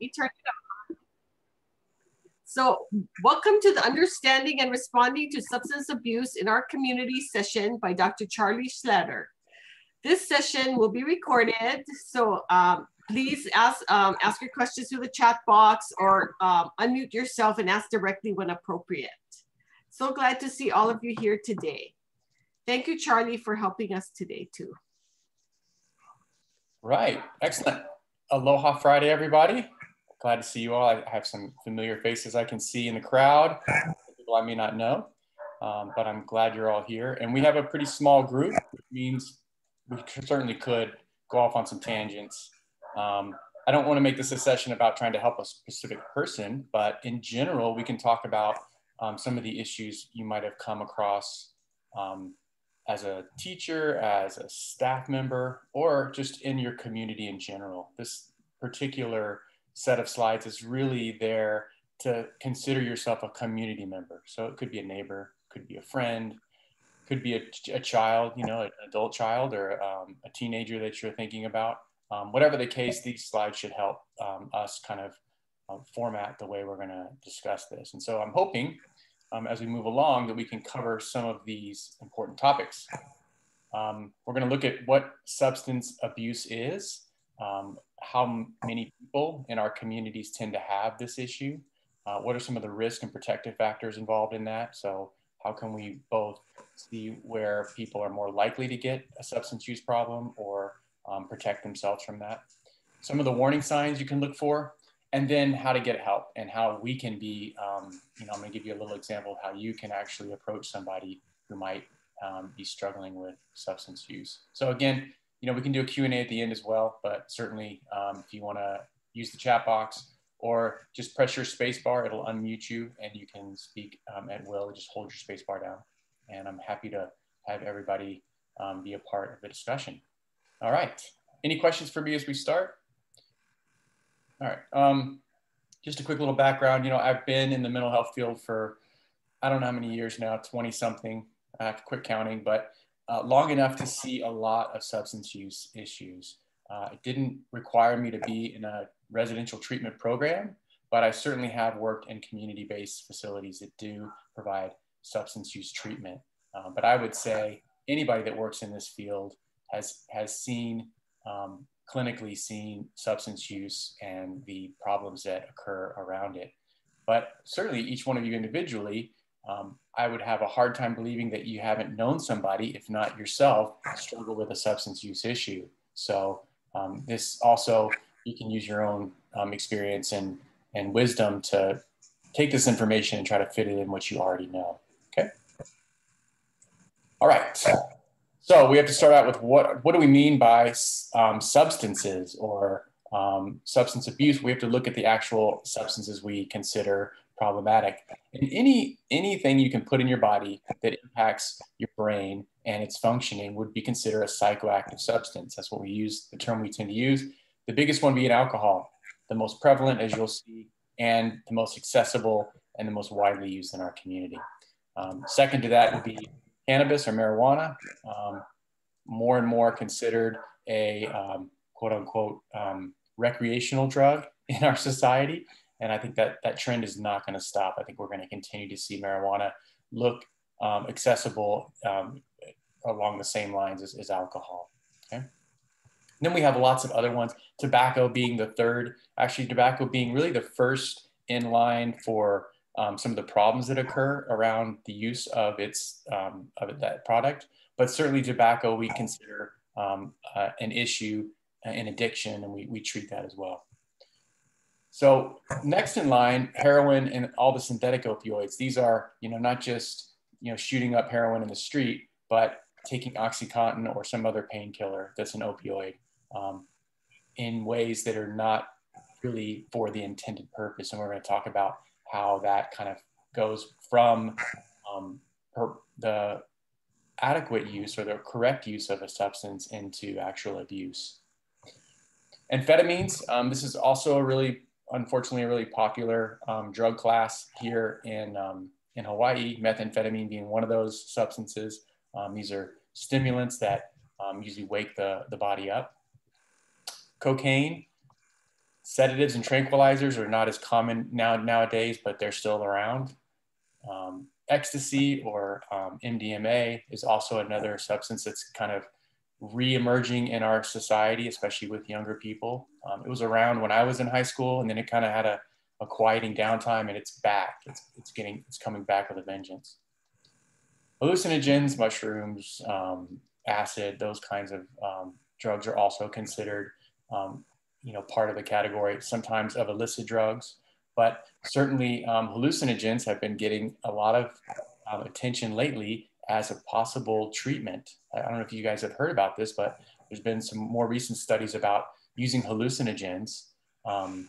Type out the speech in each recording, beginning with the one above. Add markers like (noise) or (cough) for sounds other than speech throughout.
me turn it on. So welcome to the Understanding and Responding to Substance Abuse in Our Community session by Dr. Charlie Schlater. This session will be recorded, so um, please ask, um, ask your questions through the chat box or um, unmute yourself and ask directly when appropriate. So glad to see all of you here today. Thank you, Charlie, for helping us today too. Right, excellent. Aloha Friday, everybody. Glad to see you all. I have some familiar faces I can see in the crowd, (laughs) people I may not know, um, but I'm glad you're all here. And we have a pretty small group, which means we certainly could go off on some tangents. Um, I don't want to make this a session about trying to help a specific person, but in general, we can talk about um, some of the issues you might have come across um, as a teacher, as a staff member, or just in your community in general. This particular set of slides is really there to consider yourself a community member. So it could be a neighbor, could be a friend, could be a, a child, you know, an adult child or um, a teenager that you're thinking about. Um, whatever the case, these slides should help um, us kind of um, format the way we're going to discuss this. And so I'm hoping um, as we move along that we can cover some of these important topics. Um, we're going to look at what substance abuse is, um, how many people in our communities tend to have this issue, uh, what are some of the risk and protective factors involved in that. So how can we both see where people are more likely to get a substance use problem or um, protect themselves from that. Some of the warning signs you can look for, and then how to get help and how we can be, um, you know, I'm gonna give you a little example of how you can actually approach somebody who might um, be struggling with substance use. So again, you know, we can do a Q&A at the end as well, but certainly um, if you wanna use the chat box or just press your space bar, it'll unmute you and you can speak um, at will, just hold your space bar down. And I'm happy to have everybody um, be a part of the discussion. All right, any questions for me as we start? All right. Um, just a quick little background. You know, I've been in the mental health field for I don't know how many years now, 20 something. I have to quit counting, but uh, long enough to see a lot of substance use issues. Uh, it didn't require me to be in a residential treatment program, but I certainly have worked in community based facilities that do provide substance use treatment. Uh, but I would say anybody that works in this field has, has seen um, clinically seen substance use and the problems that occur around it. But certainly, each one of you individually, um, I would have a hard time believing that you haven't known somebody, if not yourself, struggle with a substance use issue. So, um, this also, you can use your own um, experience and, and wisdom to take this information and try to fit it in what you already know. Okay. All right. So we have to start out with what, what do we mean by um, substances or um, substance abuse? We have to look at the actual substances we consider problematic. And any, anything you can put in your body that impacts your brain and its functioning would be considered a psychoactive substance. That's what we use, the term we tend to use. The biggest one being alcohol, the most prevalent, as you'll see, and the most accessible and the most widely used in our community. Um, second to that would be cannabis or marijuana, um, more and more considered a um, quote unquote um, recreational drug in our society. And I think that that trend is not going to stop. I think we're going to continue to see marijuana look um, accessible um, along the same lines as, as alcohol. Okay. And then we have lots of other ones, tobacco being the third, actually tobacco being really the first in line for um, some of the problems that occur around the use of its um, of that product. But certainly tobacco we consider um, uh, an issue, uh, an addiction, and we, we treat that as well. So next in line, heroin and all the synthetic opioids. These are you know not just you know shooting up heroin in the street, but taking OxyContin or some other painkiller that's an opioid um, in ways that are not really for the intended purpose. And we're going to talk about how that kind of goes from um, the adequate use or the correct use of a substance into actual abuse. Amphetamines, um, this is also a really, unfortunately, a really popular um, drug class here in, um, in Hawaii, methamphetamine being one of those substances. Um, these are stimulants that um, usually wake the, the body up. Cocaine, sedatives and tranquilizers are not as common now nowadays, but they're still around. Um, ecstasy or um, MDMA is also another substance that's kind of re-emerging in our society, especially with younger people. Um, it was around when I was in high school, and then it kind of had a, a quieting downtime, and it's back. It's, it's getting it's coming back with a vengeance. Hallucinogens, mushrooms, um, acid, those kinds of um, drugs are also considered, um, you know, part of the category sometimes of illicit drugs. But certainly, um, hallucinogens have been getting a lot of um, attention lately as a possible treatment. I don't know if you guys have heard about this, but there's been some more recent studies about using hallucinogens, um,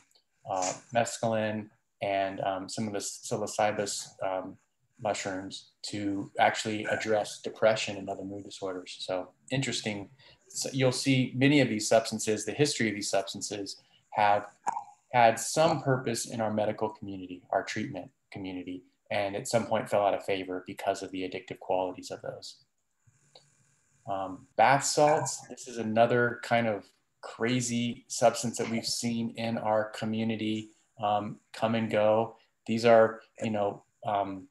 uh, mescaline, and um, some of the psilocybin um, mushrooms to actually address depression and other mood disorders. So interesting. So you'll see many of these substances, the history of these substances have had some purpose in our medical community, our treatment community, and at some point fell out of favor because of the addictive qualities of those. Um, bath salts, this is another kind of crazy substance that we've seen in our community um, come and go. These are, you know, um,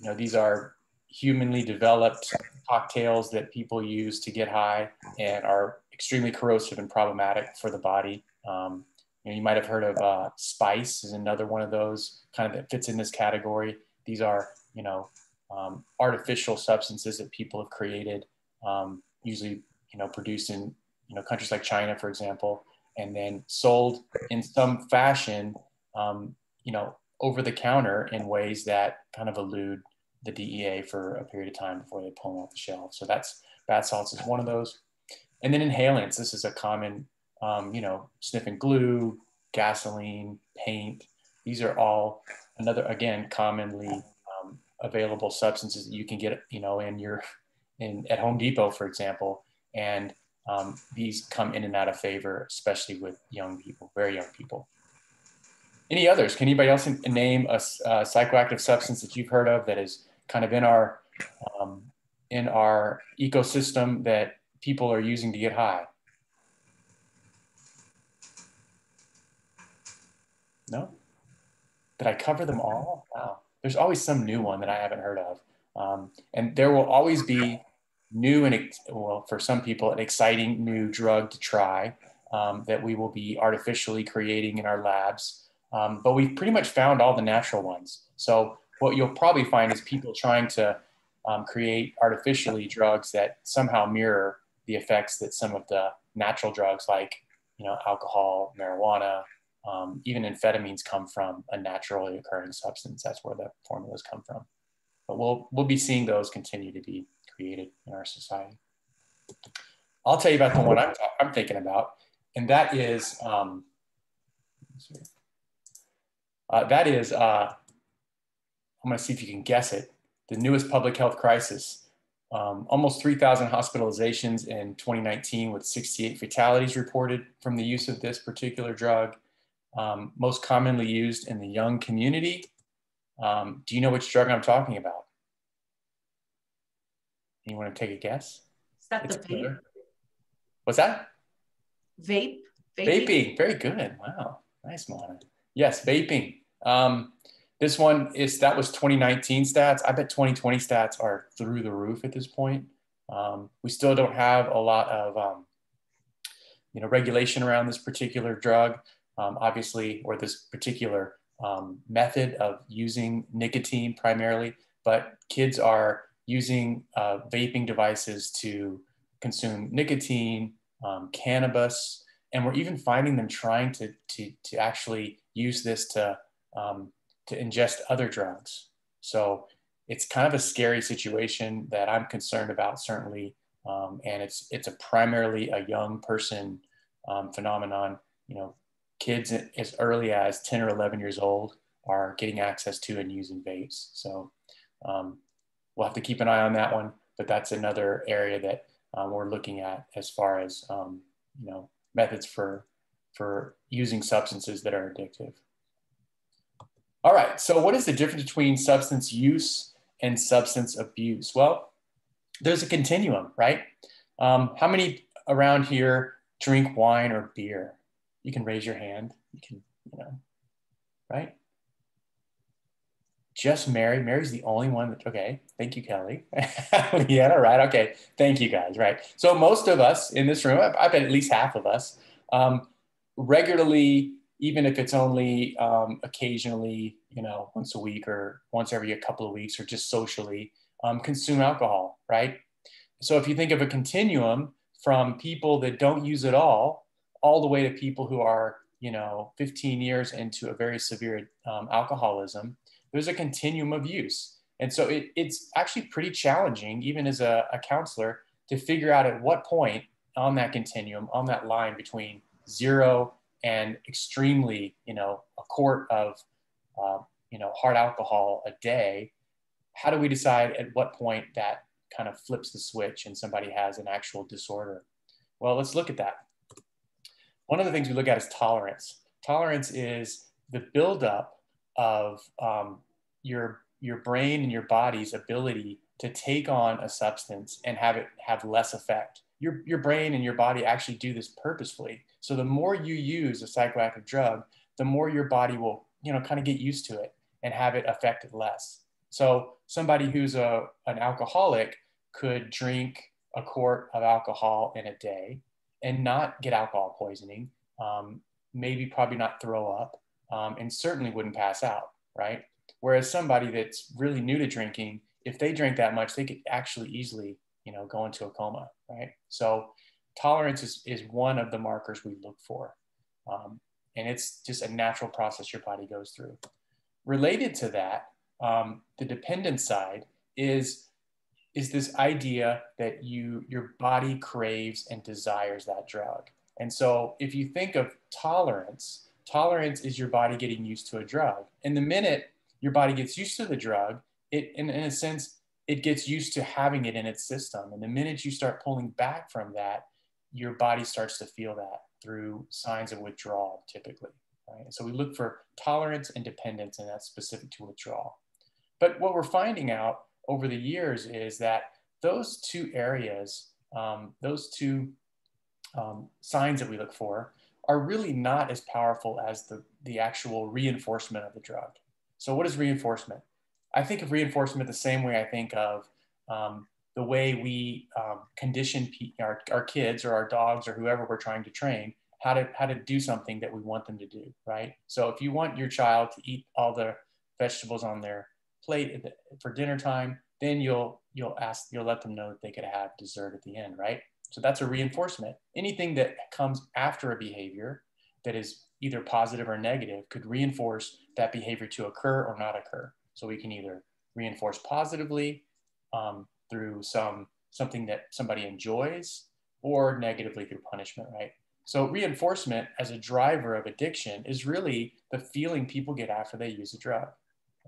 you know, these are humanly developed cocktails that people use to get high and are extremely corrosive and problematic for the body. Um, you, know, you might have heard of uh, spice is another one of those kind of that fits in this category. These are, you know, um, artificial substances that people have created, um, usually, you know, produced in, you know, countries like China, for example, and then sold in some fashion, um, you know, over the counter in ways that kind of elude the DEA for a period of time before they pull them off the shelf. So that's bath salts is one of those. And then inhalants. This is a common um, you know, sniffing glue, gasoline, paint. These are all another, again, commonly um, available substances that you can get, you know, in your, in at Home Depot, for example. And um, these come in and out of favor, especially with young people, very young people. Any others? Can anybody else name a, a psychoactive substance that you've heard of that is kind of in our um, in our ecosystem that people are using to get high? No? Did I cover them all? Wow. There's always some new one that I haven't heard of. Um, and there will always be new and, well, for some people, an exciting new drug to try um, that we will be artificially creating in our labs. Um, but we've pretty much found all the natural ones. So what you'll probably find is people trying to um, create artificially drugs that somehow mirror the effects that some of the natural drugs like, you know, alcohol, marijuana, um, even amphetamines come from a naturally occurring substance. That's where the formulas come from. But we'll, we'll be seeing those continue to be created in our society. I'll tell you about the one I'm, I'm thinking about, and that is, um, uh, that is, uh, I'm gonna see if you can guess it, the newest public health crisis. Um, almost 3,000 hospitalizations in 2019 with 68 fatalities reported from the use of this particular drug um, most commonly used in the young community. Um, do you know which drug I'm talking about? You want to take a guess? Is that it's the vape? What's that? Vape. Vaping. vaping. Very good. Wow. Nice, Moana. Yes, vaping. Um, this one is that was 2019 stats. I bet 2020 stats are through the roof at this point. Um, we still don't have a lot of um, you know regulation around this particular drug um, obviously, or this particular um, method of using nicotine primarily, but kids are using uh, vaping devices to consume nicotine, um, cannabis, and we're even finding them trying to, to, to actually use this to, um, to ingest other drugs. So it's kind of a scary situation that I'm concerned about, certainly. Um, and it's, it's a primarily a young person um, phenomenon. You know, kids as early as 10 or 11 years old are getting access to and using vapes. So um, we'll have to keep an eye on that one, but that's another area that um, we're looking at as far as, um, you know, methods for, for using substances that are addictive. All right, so what is the difference between substance use and substance abuse? Well, there's a continuum, right? Um, how many around here drink wine or beer? You can raise your hand. You can, you know, right? Just Mary. Mary's the only one that, okay. Thank you, Kelly. (laughs) Yeah, right. Okay. Thank you guys. Right. So most of us in this room, I bet at least half of us, um, regularly, even if it's only um, occasionally, you know, once a week or once every a couple of weeks or just socially, um, consume alcohol, right? So if you think of a continuum from people that don't use it all, all the way to people who are, you know, 15 years into a very severe um, alcoholism, there's a continuum of use. And so it, it's actually pretty challenging, even as a, a counselor, to figure out at what point on that continuum, on that line between zero and extremely, you know, a quart of, uh, you know, hard alcohol a day, how do we decide at what point that kind of flips the switch and somebody has an actual disorder? Well, let's look at that. One of the things we look at is tolerance. Tolerance is the buildup of um, your your brain and your body's ability to take on a substance and have it have less effect. Your, your brain and your body actually do this purposefully. So the more you use a psychoactive drug, the more your body will, you know, kind of get used to it and have it affect it less. So somebody who's a, an alcoholic could drink a quart of alcohol in a day and not get alcohol poisoning, um, maybe probably not throw up, um, and certainly wouldn't pass out, right? Whereas somebody that's really new to drinking, if they drink that much, they could actually easily, you know, go into a coma, right? So tolerance is, is one of the markers we look for. Um, and it's just a natural process your body goes through. Related to that, um, the dependent side is is this idea that you your body craves and desires that drug. And so if you think of tolerance, tolerance is your body getting used to a drug. And the minute your body gets used to the drug, it in, in a sense, it gets used to having it in its system. And the minute you start pulling back from that, your body starts to feel that through signs of withdrawal typically. Right? so we look for tolerance and dependence, and that's specific to withdrawal. But what we're finding out over the years is that those two areas, um, those two um, signs that we look for, are really not as powerful as the, the actual reinforcement of the drug. So, what is reinforcement? I think of reinforcement the same way I think of um, the way we um, condition our, our kids or our dogs or whoever we're trying to train how to how to do something that we want them to do right so if you want your child to eat all the vegetables on their plate for dinner time, then you'll you'll ask you'll let them know that they could have dessert at the end, right? So that's a reinforcement. Anything that comes after a behavior that is either positive or negative could reinforce that behavior to occur or not occur. So we can either reinforce positively um, through some something that somebody enjoys or negatively through punishment, right? So reinforcement as a driver of addiction is really the feeling people get after they use a drug,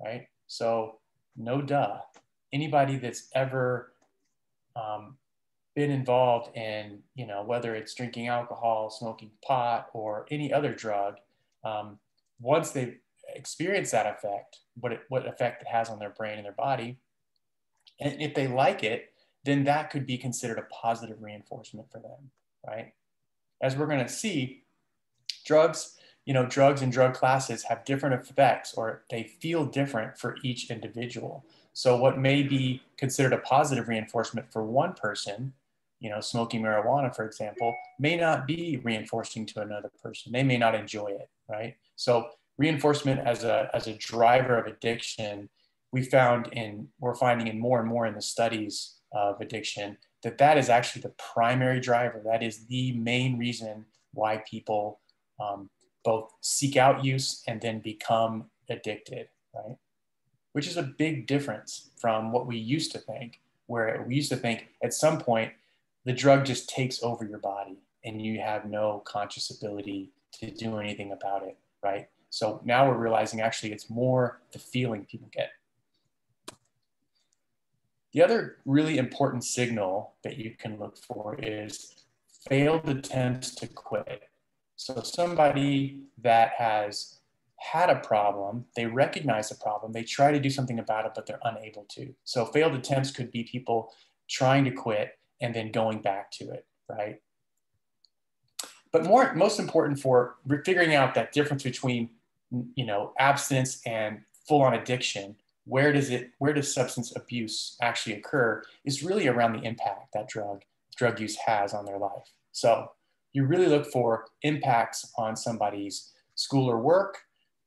right? So, no duh. Anybody that's ever um, been involved in, you know, whether it's drinking alcohol, smoking pot, or any other drug, um, once they experience that effect, what it, what effect it has on their brain and their body, and if they like it, then that could be considered a positive reinforcement for them, right? As we're going to see, drugs you know, drugs and drug classes have different effects or they feel different for each individual. So what may be considered a positive reinforcement for one person, you know, smoking marijuana, for example, may not be reinforcing to another person. They may not enjoy it, right? So reinforcement as a, as a driver of addiction, we found in, we're finding in more and more in the studies of addiction that that is actually the primary driver. That is the main reason why people um, both seek out use and then become addicted, right? Which is a big difference from what we used to think, where we used to think at some point the drug just takes over your body and you have no conscious ability to do anything about it, right? So now we're realizing actually it's more the feeling people get. The other really important signal that you can look for is failed attempts to quit. So somebody that has had a problem, they recognize the problem, they try to do something about it, but they're unable to. So failed attempts could be people trying to quit and then going back to it, right? but more, most important for figuring out that difference between, you know, abstinence and full-on addiction, where does it, where does substance abuse actually occur is really around the impact that drug, drug use has on their life. So you really look for impacts on somebody's school or work,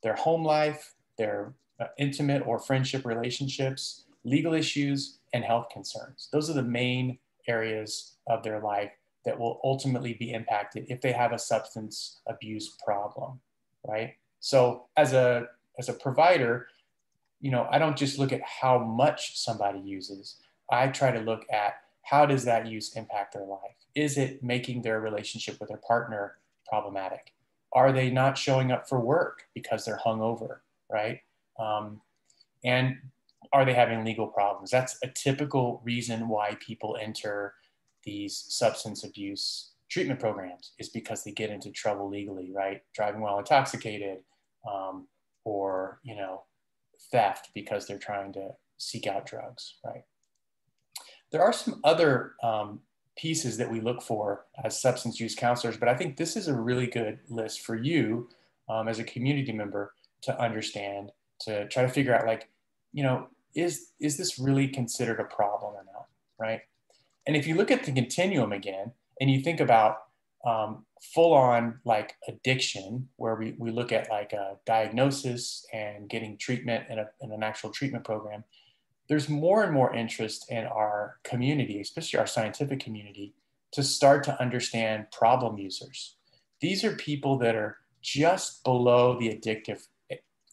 their home life, their uh, intimate or friendship relationships, legal issues, and health concerns. Those are the main areas of their life that will ultimately be impacted if they have a substance abuse problem, right? So as a as a provider, you know, I don't just look at how much somebody uses. I try to look at how does that use impact their life? Is it making their relationship with their partner problematic? Are they not showing up for work because they're hungover, right? Um, and are they having legal problems? That's a typical reason why people enter these substance abuse treatment programs is because they get into trouble legally, right? Driving while intoxicated, um, or you know, theft because they're trying to seek out drugs, right? There are some other um, pieces that we look for as substance use counselors, but I think this is a really good list for you um, as a community member to understand, to try to figure out like, you know, is, is this really considered a problem or not, right? And if you look at the continuum again, and you think about um, full on like addiction, where we, we look at like a diagnosis and getting treatment in, a, in an actual treatment program, there's more and more interest in our community, especially our scientific community, to start to understand problem users. These are people that are just below the addictive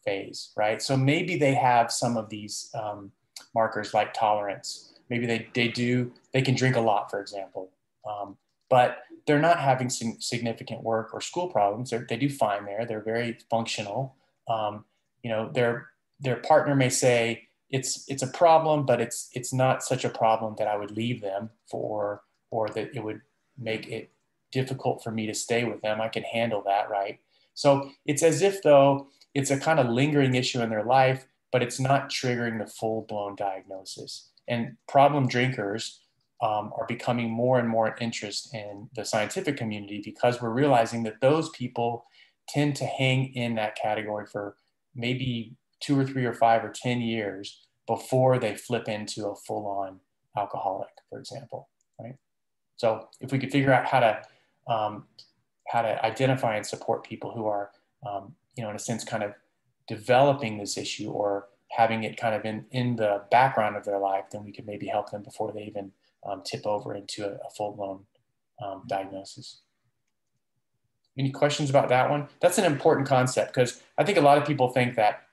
phase, right? So maybe they have some of these um, markers like tolerance. Maybe they, they do, they can drink a lot, for example. Um, but they're not having significant work or school problems. They're, they do fine there. They're very functional. Um, you know, their, their partner may say, it's it's a problem, but it's it's not such a problem that I would leave them for or that it would make it difficult for me to stay with them. I can handle that, right? So it's as if though it's a kind of lingering issue in their life, but it's not triggering the full blown diagnosis. And problem drinkers um, are becoming more and more interest in the scientific community because we're realizing that those people tend to hang in that category for maybe two or three or five or 10 years before they flip into a full on alcoholic, for example, right? So if we could figure out how to, um, how to identify and support people who are, um, you know, in a sense, kind of developing this issue or having it kind of in, in the background of their life, then we could maybe help them before they even um, tip over into a, a full blown um, diagnosis. Any questions about that one? That's an important concept because I think a lot of people think that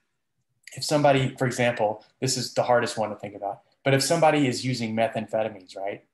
if somebody, for example, this is the hardest one to think about, but if somebody is using methamphetamines, right?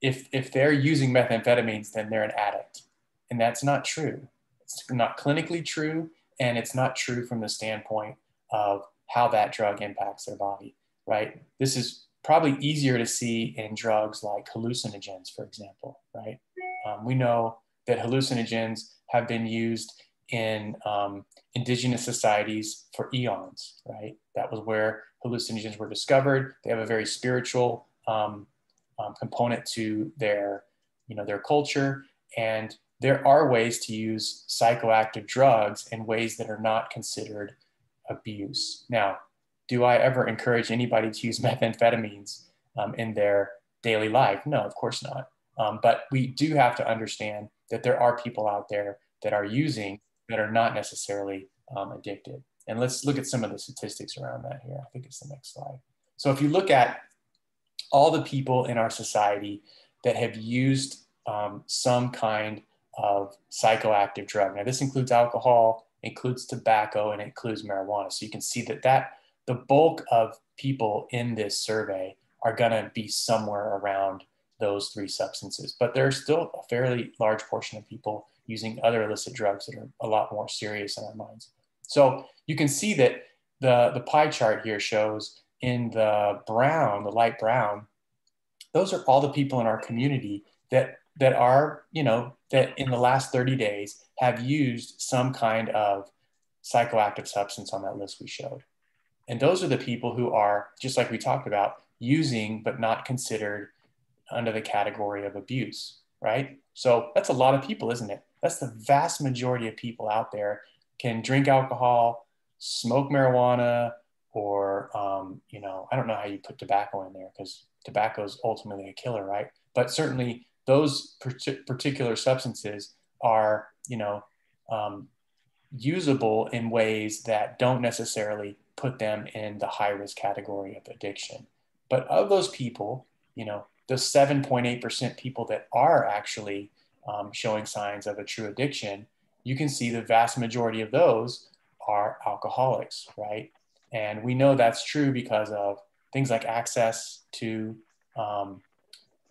If, if they're using methamphetamines, then they're an addict. And that's not true. It's not clinically true. And it's not true from the standpoint of how that drug impacts their body, right? This is probably easier to see in drugs like hallucinogens, for example, right? Um, we know that hallucinogens have been used in um, indigenous societies for eons, right? That was where hallucinogens were discovered. They have a very spiritual um, um, component to their, you know, their culture. And there are ways to use psychoactive drugs in ways that are not considered abuse. Now, do I ever encourage anybody to use (laughs) methamphetamines um, in their daily life? No, of course not. Um, but we do have to understand that there are people out there that are using that are not necessarily um, addicted. And let's look at some of the statistics around that here. I think it's the next slide. So if you look at all the people in our society that have used um, some kind of psychoactive drug. Now this includes alcohol, includes tobacco, and includes marijuana. So you can see that that the bulk of people in this survey are going to be somewhere around those three substances. But there's still a fairly large portion of people using other illicit drugs that are a lot more serious in our minds. So you can see that the, the pie chart here shows in the brown, the light brown, those are all the people in our community that that are, you know, that in the last 30 days have used some kind of psychoactive substance on that list we showed. And those are the people who are, just like we talked about, using but not considered under the category of abuse, right? So that's a lot of people, isn't it? That's the vast majority of people out there can drink alcohol, smoke marijuana, or um, you know, I don't know how you put tobacco in there because tobacco is ultimately a killer, right? But certainly those particular substances are, you know, um, usable in ways that don't necessarily put them in the high risk category of addiction. But of those people, you know, the 7.8% people that are actually um, showing signs of a true addiction, you can see the vast majority of those are alcoholics, right? And we know that's true because of things like access to um,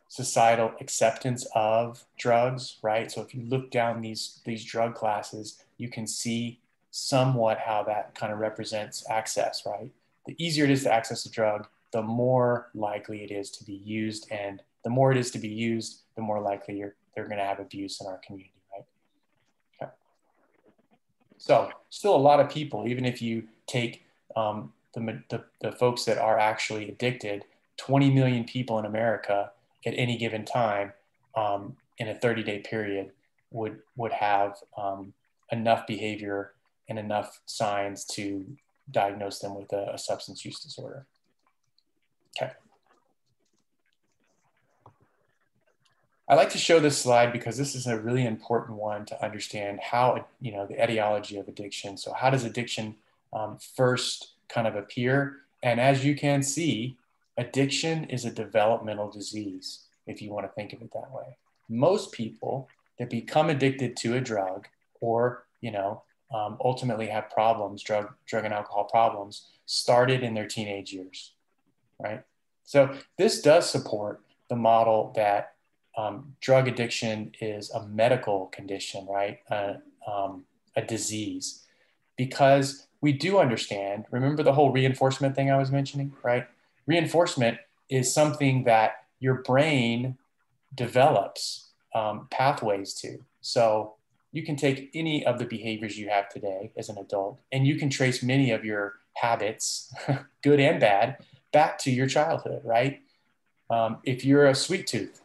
societal acceptance of drugs, right? So if you look down these these drug classes, you can see somewhat how that kind of represents access, right? The easier it is to access a drug, the more likely it is to be used, and the more it is to be used, the more likely you're, they're going to have abuse in our community, right? Okay. So still a lot of people, even if you take um, the, the, the folks that are actually addicted, 20 million people in America at any given time um, in a 30 day period would, would have um, enough behavior and enough signs to diagnose them with a, a substance use disorder. Okay. I like to show this slide because this is a really important one to understand how, you know, the etiology of addiction. So how does addiction um, first kind of appear? And as you can see, addiction is a developmental disease, if you want to think of it that way. Most people that become addicted to a drug or, you know, um, ultimately have problems, drug, drug and alcohol problems, started in their teenage years, right? So this does support the model that um, drug addiction is a medical condition, right? Uh, um, a disease, because we do understand. Remember the whole reinforcement thing I was mentioning, right? Reinforcement is something that your brain develops um, pathways to. So you can take any of the behaviors you have today as an adult, and you can trace many of your habits, (laughs) good and bad, back to your childhood, right? Um, if you're a sweet tooth,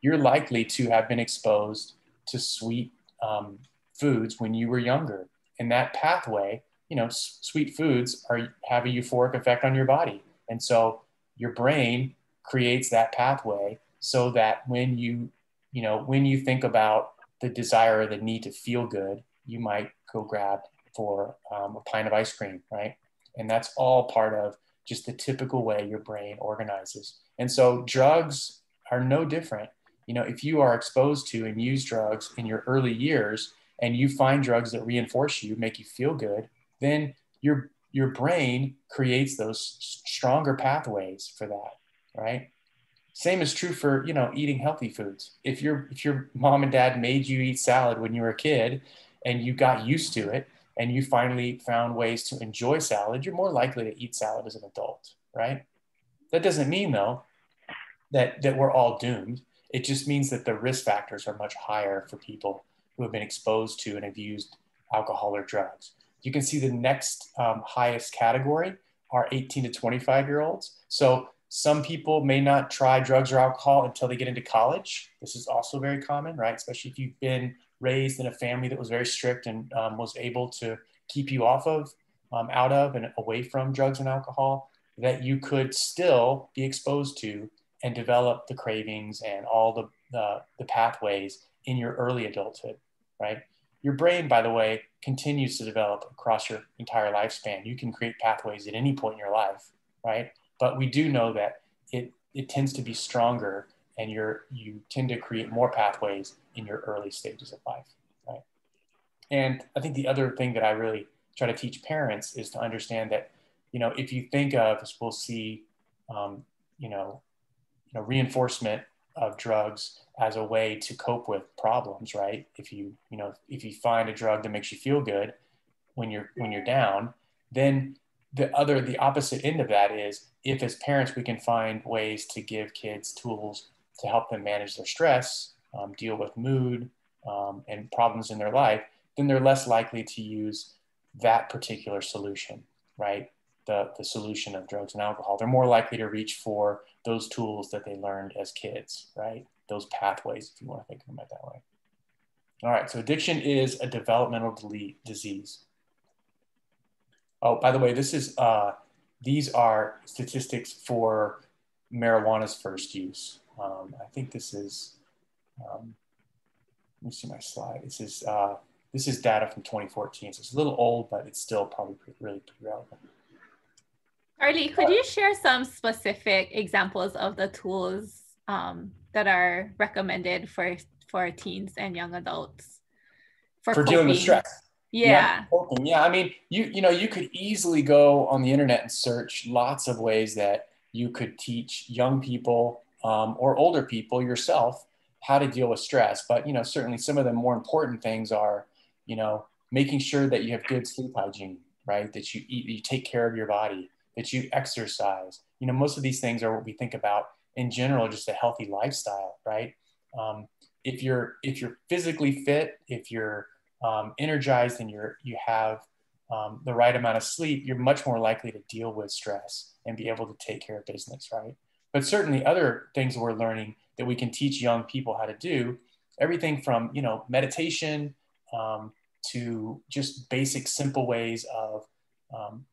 you're likely to have been exposed to sweet um, foods when you were younger. And that pathway, you know, s- sweet foods are have a euphoric effect on your body. And so your brain creates that pathway so that when you, you know, when you think about the desire or the need to feel good, you might go grab for um, a pint of ice cream, right? And that's all part of just the typical way your brain organizes. And so drugs are no different you know, if you are exposed to and use drugs in your early years and you find drugs that reinforce you, make you feel good, then your your brain creates those stronger pathways for that, right? Same is true for, you know, eating healthy foods. If your if your mom and dad made you eat salad when you were a kid and you got used to it and you finally found ways to enjoy salad, you're more likely to eat salad as an adult, right? That doesn't mean though that that we're all doomed it just means that the risk factors are much higher for people who have been exposed to and have used alcohol or drugs. You can see the next um, highest category are 18 to 25 year olds. So some people may not try drugs or alcohol until they get into college. This is also very common, right? Especially if you've been raised in a family that was very strict and um, was able to keep you off of, um, out of, and away from drugs and alcohol, that you could still be exposed to and develop the cravings and all the, the, the pathways in your early adulthood, right? Your brain, by the way, continues to develop across your entire lifespan. You can create pathways at any point in your life, right? But we do know that it, it tends to be stronger and you're, you tend to create more pathways in your early stages of life, right? And I think the other thing that I really try to teach parents is to understand that, you know, if you think of, as we'll see, um, you know, you know, reinforcement of drugs as a way to cope with problems, right? If you, you know, if you find a drug that makes you feel good when you're when you're down, then the other the opposite end of that is if as parents we can find ways to give kids tools to help them manage their stress, um, deal with mood um, and problems in their life, then they're less likely to use that particular solution, right? The, the solution of drugs and alcohol. They're more likely to reach for those tools that they learned as kids, right? Those pathways, if you want to think of them that way. All right, so addiction is a developmental disease. Oh, by the way, this is uh, these are statistics for marijuana's first use. Um, I think this is. Um, let me see my slide. This is uh, this is data from 2014, so it's a little old, but it's still probably pretty, really pretty relevant. Arlie, could you share some specific examples of the tools um, that are recommended for for teens and young adults for, for dealing with stress? Yeah. yeah. Yeah. I mean, you you know, you could easily go on the internet and search lots of ways that you could teach young people um, or older people yourself how to deal with stress. But you know, certainly some of the more important things are, you know, making sure that you have good sleep hygiene, right? That you eat, you take care of your body, that you exercise. You know, most of these things are what we think about in general, just a healthy lifestyle, right? Um, if you're if you're physically fit, if you're um, energized and you're you have um, the right amount of sleep, you're much more likely to deal with stress and be able to take care of business, right? But certainly other things we're learning that we can teach young people how to do, everything from you know meditation um, to just basic simple ways of um,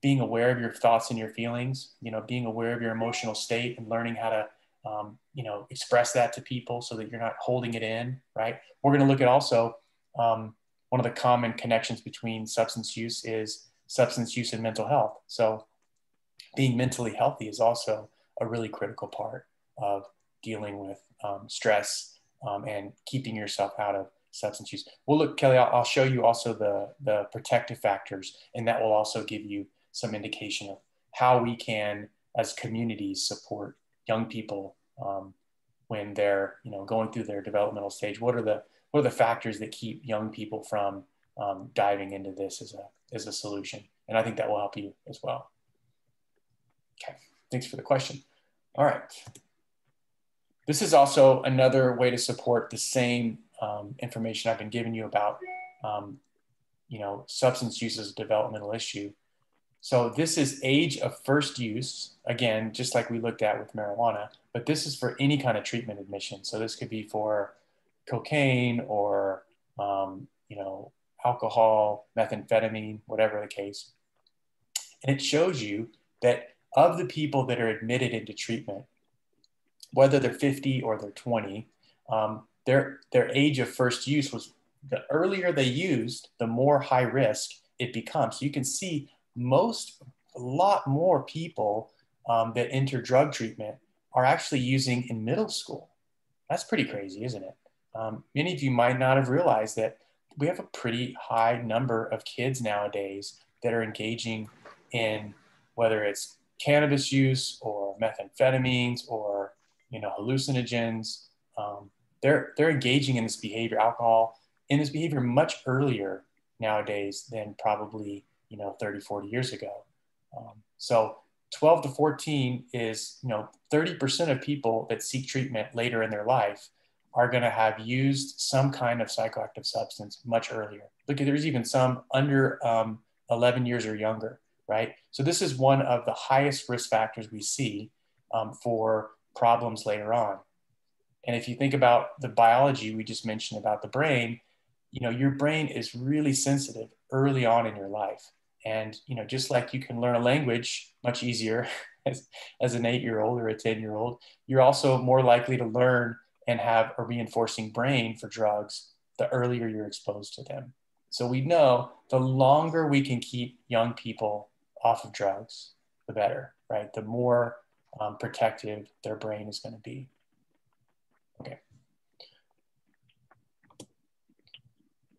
being aware of your thoughts and your feelings, you know, being aware of your emotional state and learning how to um, you know express that to people so that you're not holding it in, right? We're going to look at also um, one of the common connections between substance use is substance use and mental health. So being mentally healthy is also a really critical part of dealing with um, stress um, and keeping yourself out of substance use. Well, look, Kelly, I'll, I'll, show you also the, the protective factors, and that will also give you some indication of how we can, as communities, support young people um, when they're, you know, going through their developmental stage. What are the what are the factors that keep young people from um, diving into this as a, as a solution? And I think that will help you as well. Okay, thanks for the question. All right. This is also another way to support the same um, information I've been giving you about, um, you know, substance use as a developmental issue. So this is age of first use, again, just like we looked at with marijuana, but this is for any kind of treatment admission. So this could be for cocaine or um, you know alcohol, methamphetamine, whatever the case. And it shows you that of the people that are admitted into treatment, whether they're 50 or they're 20, um, their, their age of first use was the earlier they used, the more high risk it becomes. So you can see most, a lot more people um, that enter drug treatment are actually using in middle school. That's pretty crazy, isn't it? um, many of you might not have realized that we have a pretty high number of kids nowadays that are engaging in whether it's cannabis use or methamphetamines or you know hallucinogens um, they're they're engaging in this behavior alcohol in this behavior much earlier nowadays than probably you know 30 40 years ago um, so 12 to 14 is you know 30% of people that seek treatment later in their life are going to have used some kind of psychoactive substance much earlier. Look, there's even some under um, 11 years or younger, right? So this is one of the highest risk factors we see um, for problems later on. And if you think about the biology we just mentioned about the brain, you know, your brain is really sensitive early on in your life. And, you know, just like you can learn a language much easier (laughs) as, as an eight year old or a 10 year old, you're also more likely to learn and have a reinforcing brain for drugs the earlier you're exposed to them. So we know the longer we can keep young people off of drugs, the better, right? The more um, protective their brain is going to be. Okay.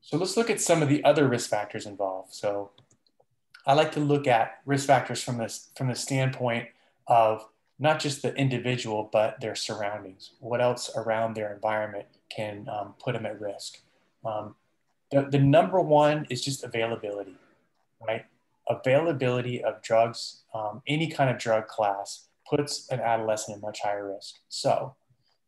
So let's look at some of the other risk factors involved. So I like to look at risk factors from this from the standpoint of not just the individual, but their surroundings. What else around their environment can um, put them at risk? Um, the, the number one is just availability, right? Availability of drugs, um, any kind of drug class, puts an adolescent at much higher risk. So,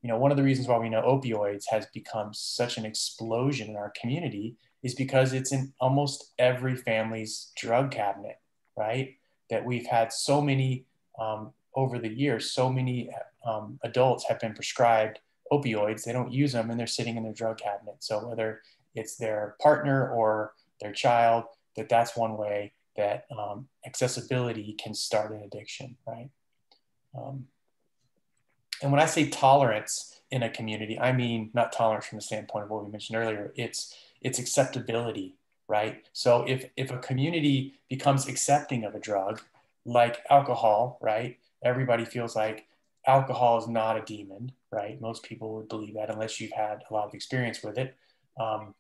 you know, one of the reasons why we know opioids has become such an explosion in our community is because it's in almost every family's drug cabinet, right? That we've had so many um, over the years, so many um, adults have been prescribed opioids, they don't use them and they're sitting in their drug cabinet. So whether it's their partner or their child, that that's one way that um, accessibility can start an addiction, right? Um, and when I say tolerance in a community, I mean not tolerance from the standpoint of what we mentioned earlier. It's it's acceptability, right? So if if a community becomes accepting of a drug, like alcohol, right? Everybody feels like alcohol is not a demon, right? Most people would believe that unless you've had a lot of experience with it. Um,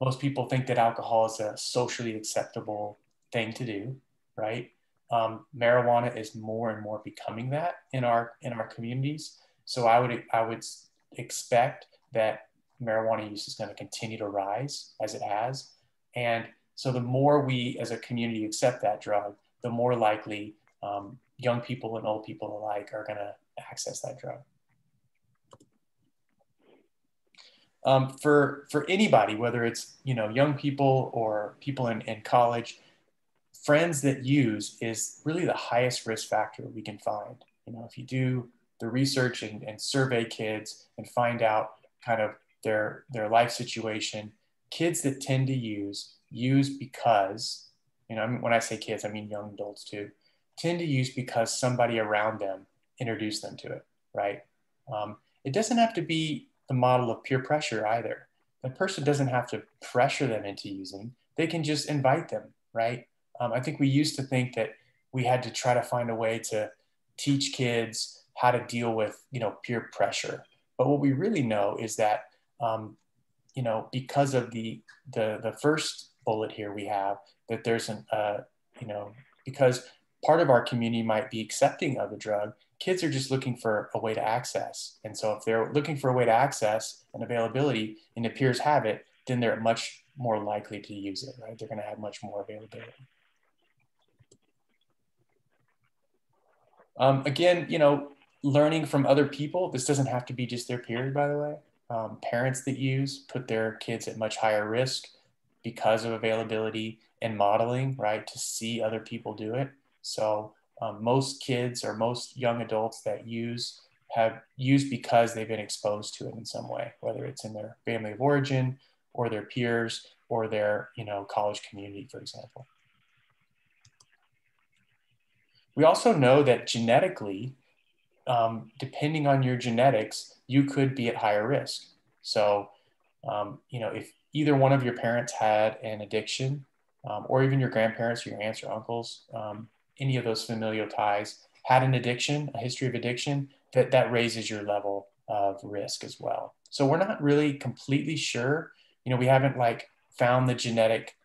most people think that alcohol is a socially acceptable thing to do, right? Um, marijuana is more and more becoming that in our in our communities. So I would I would expect that marijuana use is going to continue to rise as it has, and so the more we as a community accept that drug, the more likely um, young people and old people alike are going to access that drug. Um, for for anybody, whether it's you know young people or people in, in college, friends that use is really the highest risk factor we can find. You know, if you do the research and, and survey kids and find out kind of their their life situation, kids that tend to use use because you know when I say kids, I mean young adults too, tend to use because somebody around them introduced them to it, right? Um, it doesn't have to be the model of peer pressure either. The person doesn't have to pressure them into using. They can just invite them, right? Um, I think we used to think that we had to try to find a way to teach kids how to deal with, you know, peer pressure. But what we really know is that, um, you know, because of the, the the first bullet here we have that there's an, uh, you know, because part of our community might be accepting of the drug, kids are just looking for a way to access. And so if they're looking for a way to access and availability and the peers have it, then they're much more likely to use it, right? They're going to have much more availability. Um, again, you know, learning from other people. This doesn't have to be just their peers, by the way. Um, parents that use put their kids at much higher risk because of availability and modeling, right? To see other people do it. So um, most kids or most young adults that use have used because they've been exposed to it in some way, whether it's in their family of origin or their peers or their you know college community, for example. We also know that genetically, um, depending on your genetics, you could be at higher risk. So, um, you know, if either one of your parents had an addiction, um, or even your grandparents, or your aunts or uncles, um, any of those familial ties had an addiction, a history of addiction, that that raises your level of risk as well. So we're not really completely sure. You know, we haven't like found the genetic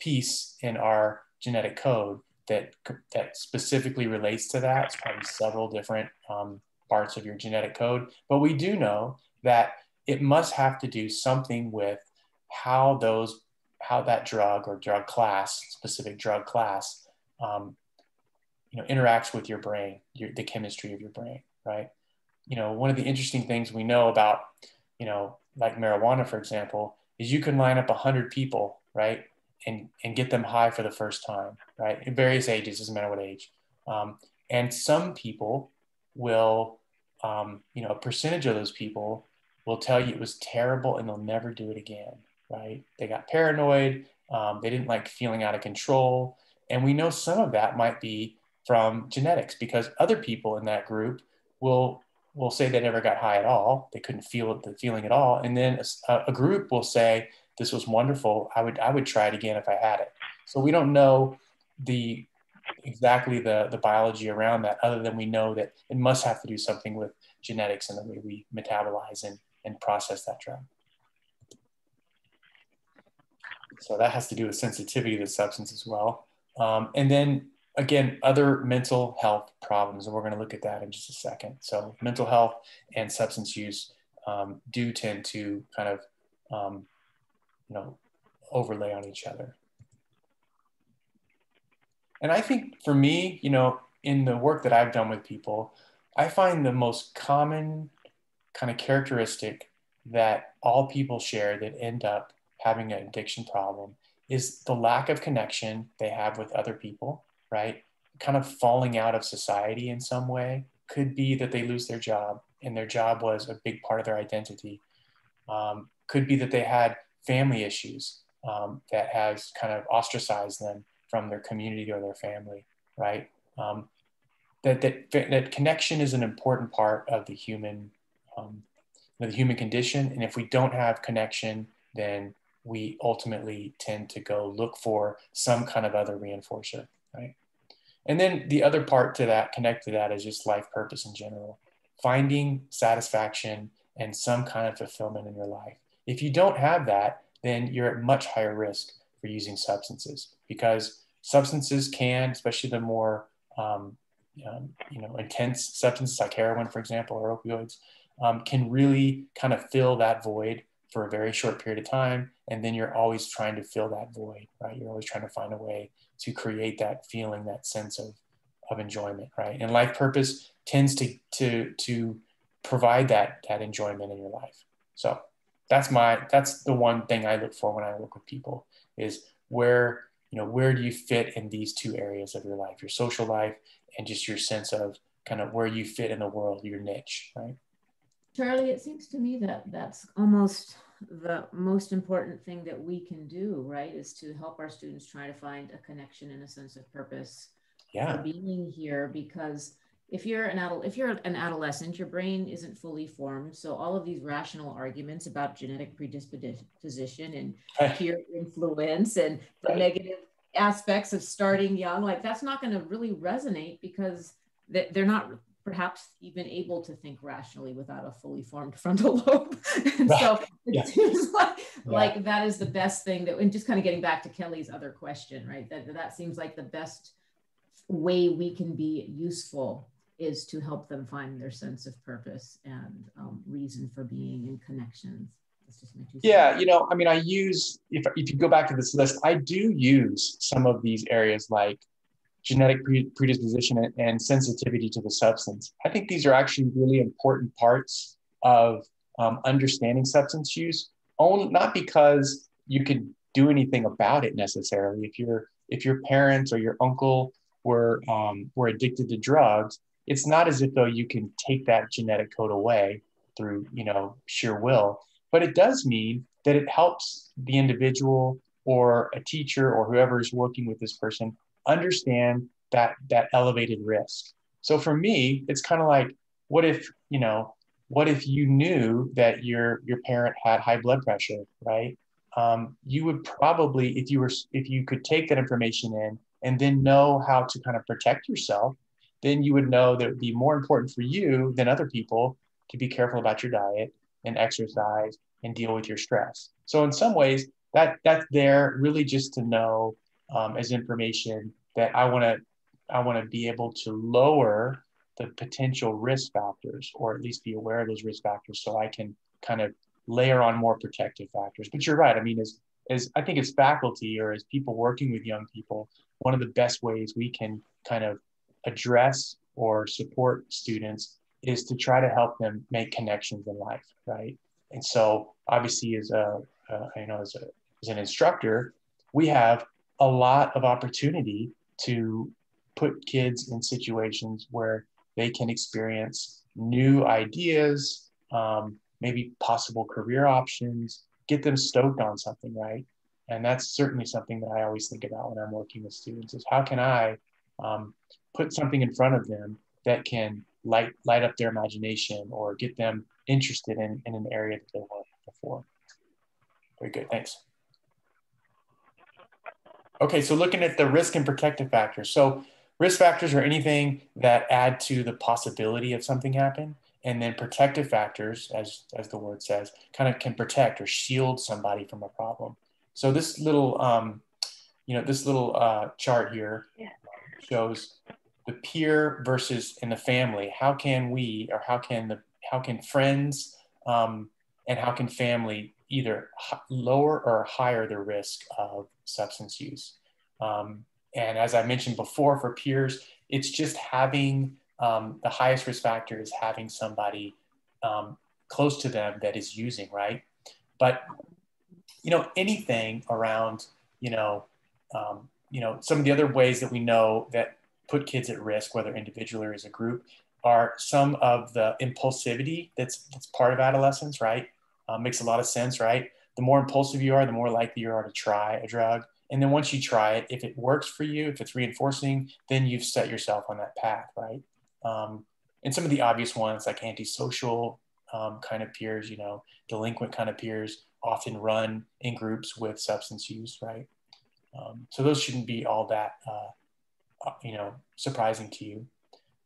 piece in our genetic code that that specifically relates to that. It's probably several different um, parts of your genetic code, but we do know that it must have to do something with how those how that drug or drug class, specific drug class, um, you know interacts with your brain your, the chemistry of your brain right you know one of the interesting things we know about you know like marijuana for example is you can line up 100 people right and and get them high for the first time right? In various ages doesn't matter what age. Um, and some people will um, you know a percentage of those people will tell you it was terrible and they'll never do it again right? They got paranoid. Um, they didn't like feeling out of control. And we know some of that might be from genetics because other people in that group will will say they never got high at all. They couldn't feel the feeling at all. And then a, a, group will say this was wonderful i would i would try it again if i had it. So we don't know the exactly the the biology around that other than we know that it must have to do something with genetics and the way we metabolize and, and process that drug. So that has to do with sensitivity to the substance as well. Um, and then again, other mental health problems, and we're going to look at that in just a second. So, mental health and substance use um, do tend to kind of, um, you know, overlay on each other. And I think for me, you know, in the work that I've done with people, I find the most common kind of characteristic that all people share that end up having an addiction problem is the lack of connection they have with other people right? Kind of falling out of society in some way. Could be that they lose their job, and their job was a big part of their identity. Um, could be that they had family issues um, that has kind of ostracized them from their community or their family, right? Um, that, that, that connection is an important part of the human, um, the human condition. And if we don't have connection, then we ultimately tend to go look for some kind of other reinforcer, right? And then the other part to that, connect to that, is just life purpose in general. Finding satisfaction and some kind of fulfillment in your life. If you don't have that, then you're at much higher risk for using substances because substances can, especially the more um, um, you know intense substances like heroin, for example, or opioids, um, can really kind of fill that void for a very short period of time, and then you're always trying to fill that void, right? You're always trying to find a way to create that feeling, that sense of of enjoyment, right? And life purpose tends to to to provide that that enjoyment in your life. So that's my that's the one thing I look for when I work with people is where you know where do you fit in these two areas of your life, your social life and just your sense of kind of where you fit in the world, your niche, right? Charlie, it seems to me that that's almost the most important thing that we can do, right? Is to help our students try to find a connection and a sense of purpose yeah. for being here because if you're an adult if you're an adolescent your brain isn't fully formed so all of these rational arguments about genetic predisposition and peer influence and the right. negative aspects of starting young like that's not going to really resonate because they're not perhaps even able to think rationally without a fully formed (laughs) frontal lobe and so it yeah. seems (laughs) like, yeah. like that is the best thing that and just kind of getting back to kelly's other question right that that seems like the best way we can be useful is to help them find their sense of purpose and um, reason for being in connections. Yeah, you know, I mean, I use, if, if you go back to this list, I do use some of these areas like genetic predisposition and, and sensitivity to the substance. I think these are actually really important parts of um, understanding substance use, only, not because you can do anything about it necessarily. If your if your parents or your uncle were um, were addicted to drugs, it's not as if though you can take that genetic code away through you know sheer will but it does mean that it helps the individual or a teacher or whoever is working with this person understand that that elevated risk. So for me it's kind of like what if you know what if you knew that your your parent had high blood pressure right? Um, you would probably if you were if you could take that information in and then know how to kind of protect yourself then you would know that it would be more important for you than other people to be careful about your diet and exercise and deal with your stress. So in some ways, that that's there really just to know um, as information that I want to I want to be able to lower the potential risk factors, or at least be aware of those risk factors, so I can kind of layer on more protective factors. But you're right. I mean, as as I think as faculty or as people working with young people, one of the best ways we can kind of address or support students is to try to help them make connections in life, right? And so, obviously, as a uh, you know, as, a, as an instructor, we have a lot of opportunity to put kids in situations where they can experience new ideas, um, maybe possible career options, get them stoked on something, right? And that's certainly something that I always think about when I'm working with students: is how can I um, put something in front of them that can light light up their imagination or get them interested in, in an area that they weren't before. Very good, thanks. Okay, so looking at the risk and protective factors. So risk factors are anything that add to the possibility of something happen. And then protective factors, as, as the word says, kind of can protect or shield somebody from a problem. So this little, um, you know, this little uh, chart here yeah. Shows the peer versus in the family. How can we or how can the how can friends um, and how can family either lower or higher the risk of substance use? Um, and as i mentioned before for peers it's just having um, the highest risk factor is having somebody um, close to them that is using right? But you know anything around you know um, you know some of the other ways that we know that put kids at risk, whether individually or as a group, are some of the impulsivity that's, that's part of adolescence, right? Uh, makes a lot of sense, right? The more impulsive you are, the more likely you are to try a drug. And then once you try it, if it works for you, if it's reinforcing, then you've set yourself on that path, right? Um, and some of the obvious ones like antisocial um, kind of peers, you know, delinquent kind of peers often run in groups with substance use, right? Um, so those shouldn't be all that, uh, uh, you know, surprising to you.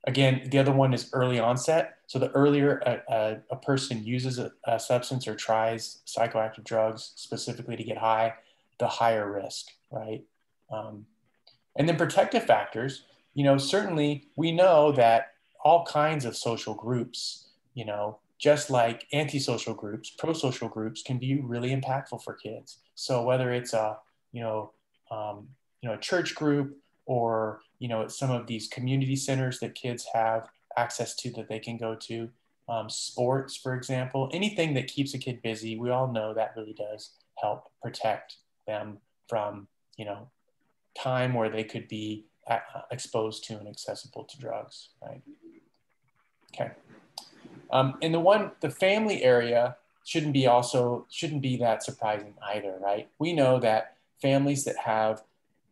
Again, the other one is early onset. So the earlier a, a, a person uses a, a, substance or tries psychoactive drugs specifically to get high, the higher risk, right? Um, and then protective factors, you know, certainly we know that all kinds of social groups, you know, just like antisocial groups, pro-social groups can be really impactful for kids. So whether it's a, you know, um, you know, a church group or, you know, some of these community centers that kids have access to that they can go to, um, sports, for example, anything that keeps a kid busy, we all know that really does help protect them from, you know, time where they could be uh, exposed to and accessible to drugs, right? Okay. Um, and the one, the family area shouldn't be also, shouldn't be that surprising either, right? We know that families that have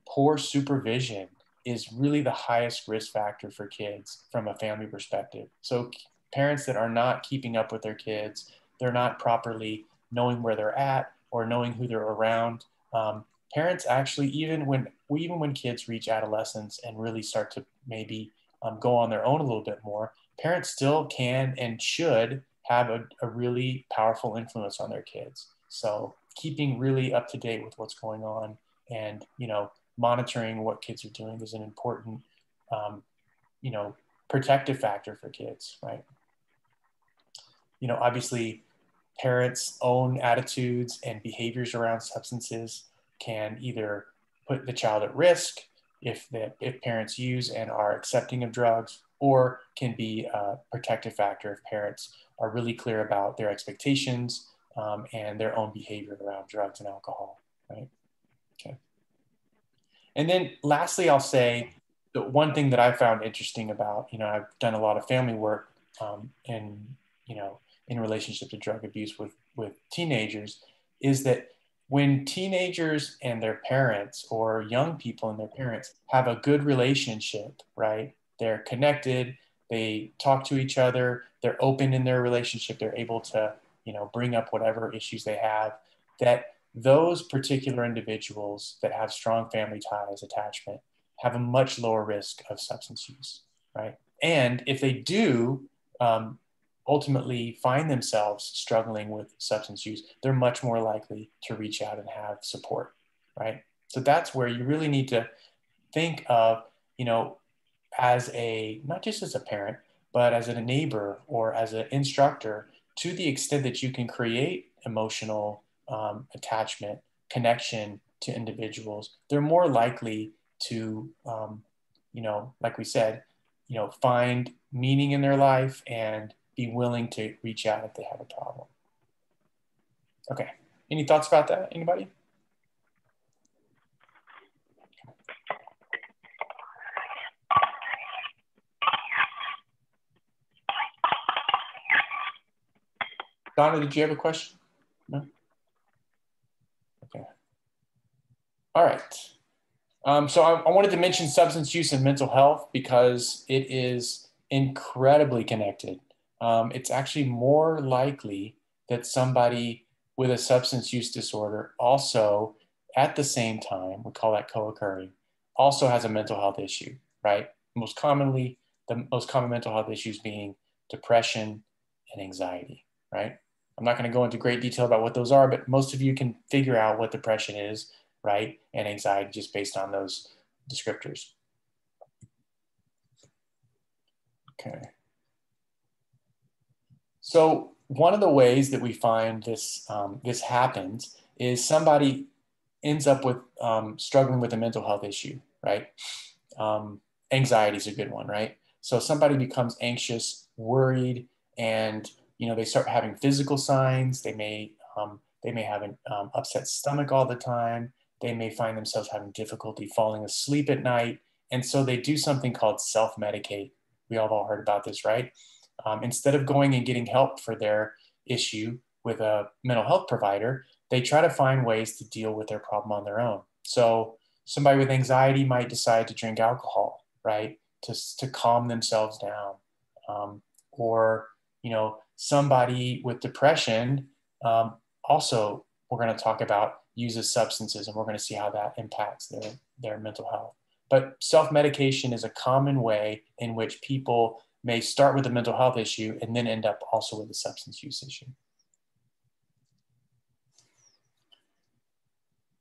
poor supervision is really the highest risk factor for kids from a family perspective. So parents that are not keeping up with their kids, they're not properly knowing where they're at or knowing who they're around. Um, parents actually, even when even when kids reach adolescence and really start to maybe um, go on their own a little bit more, parents still can and should have a, a really powerful influence on their kids. So keeping really up to date with what's going on and you know monitoring what kids are doing is an important um, you know protective factor for kids right? You know obviously parents own attitudes and behaviors around substances can either put the child at risk if the, if parents use and are accepting of drugs or can be a protective factor if parents are really clear about their expectations um, and their own behavior around drugs and alcohol, right? Okay. And then lastly, I'll say the one thing that I found interesting about, you know, I've done a lot of family work um, in, you know, in relationship to drug abuse with, with teenagers is that when teenagers and their parents or young people and their parents have a good relationship, right? They're connected, they talk to each other, they're open in their relationship, they're able to you know, bring up whatever issues they have, that those particular individuals that have strong family ties, attachment, have a much lower risk of substance use, right? And if they do um, ultimately find themselves struggling with substance use, they're much more likely to reach out and have support, right? So that's where you really need to think of, you know, as a, not just as a parent, but as a neighbor or as an instructor, to the extent that you can create emotional um, attachment, connection to individuals, they're more likely to, um, you know, like we said, you know, find meaning in their life and be willing to reach out if they have a problem. Okay. Any thoughts about that? Anybody? Donna, did you have a question? No? Okay. All right. Um, so I, I, wanted to mention substance use and mental health because it is incredibly connected. Um, it's actually more likely that somebody with a substance use disorder also at the same time, we call that co-occurring, also has a mental health issue, right? Most commonly, the most common mental health issues being depression and anxiety, right? I'm not going to go into great detail about what those are, but most of you can figure out what depression is, right? And anxiety just based on those descriptors. Okay. So one of the ways that we find this, um, this happens is somebody ends up with um, struggling with a mental health issue, right? Um, anxiety is a good one, right? So somebody becomes anxious, worried, and you know, they start having physical signs. They may, um, they may have an um, upset stomach all the time. They may find themselves having difficulty falling asleep at night. And so they do something called self medicate, We all have all heard about this, right? Um, instead of going and getting help for their issue with a mental health provider, they try to find ways to deal with their problem on their own. So somebody with anxiety might decide to drink alcohol, right, to, to calm themselves down. Um, or, you know, somebody with depression um, also, we're going to talk about uses substances and we're going to see how that impacts their, their mental health. But self medication is a common way in which people may start with a mental health issue and then end up also with a substance use issue.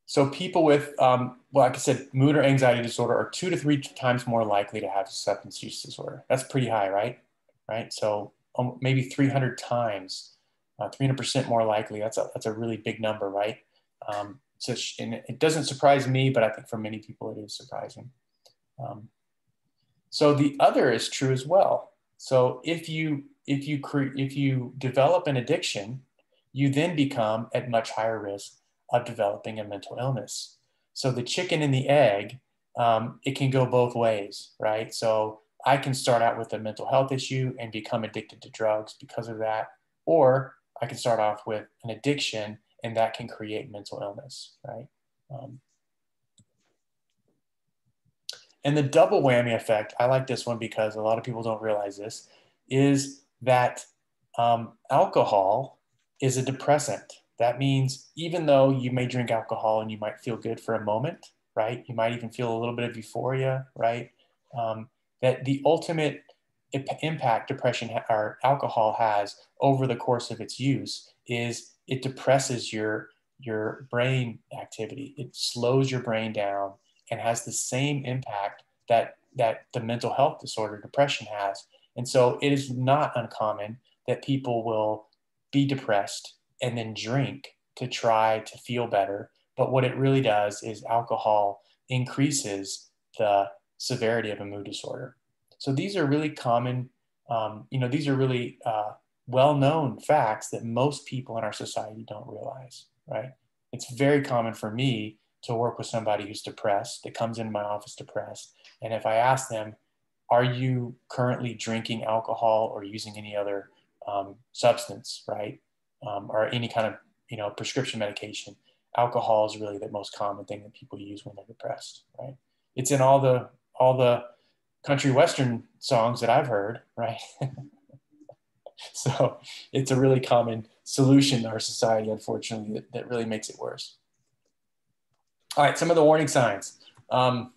So people with, um, well, like I said, mood or anxiety disorder are two to three times more likely to have substance use disorder. That's pretty high, right? Right. So maybe 300 times, uh, 300% more likely. That's a, that's a really big number, right? Um, so, and it doesn't surprise me, but I think for many people it is surprising. Um, so the other is true as well. So if you if you cre- if you develop an addiction, you then become at much higher risk of developing a mental illness. So the chicken and the egg, um, it can go both ways, right? So I can start out with a mental health issue and become addicted to drugs because of that, or I can start off with an addiction and that can create mental illness, right? Um, and the double whammy effect, I like this one because a lot of people don't realize this, is that um, alcohol is a depressant. That means even though you may drink alcohol and you might feel good for a moment, right? You might even feel a little bit of euphoria, right? Um, that the ultimate impact depression or alcohol has over the course of its use is it depresses your your brain activity. It slows your brain down and has the same impact that that the mental health disorder depression has. And so it is not uncommon that people will be depressed and then drink to try to feel better. But what it really does is alcohol increases the severity of a mood disorder. So these are really common, um, you know, these are really uh, well-known facts that most people in our society don't realize, right? It's very common for me to work with somebody who's depressed that comes into my office depressed. And if I ask them, are you currently drinking alcohol or using any other um, substance, right? Um, or any kind of, you know, prescription medication, alcohol is really the most common thing that people use when they're depressed, right? It's in all the, all the country Western songs that I've heard, right? (laughs) so it's a really common solution in our society, unfortunately, that, that really makes it worse. All right, some of the warning signs. Um,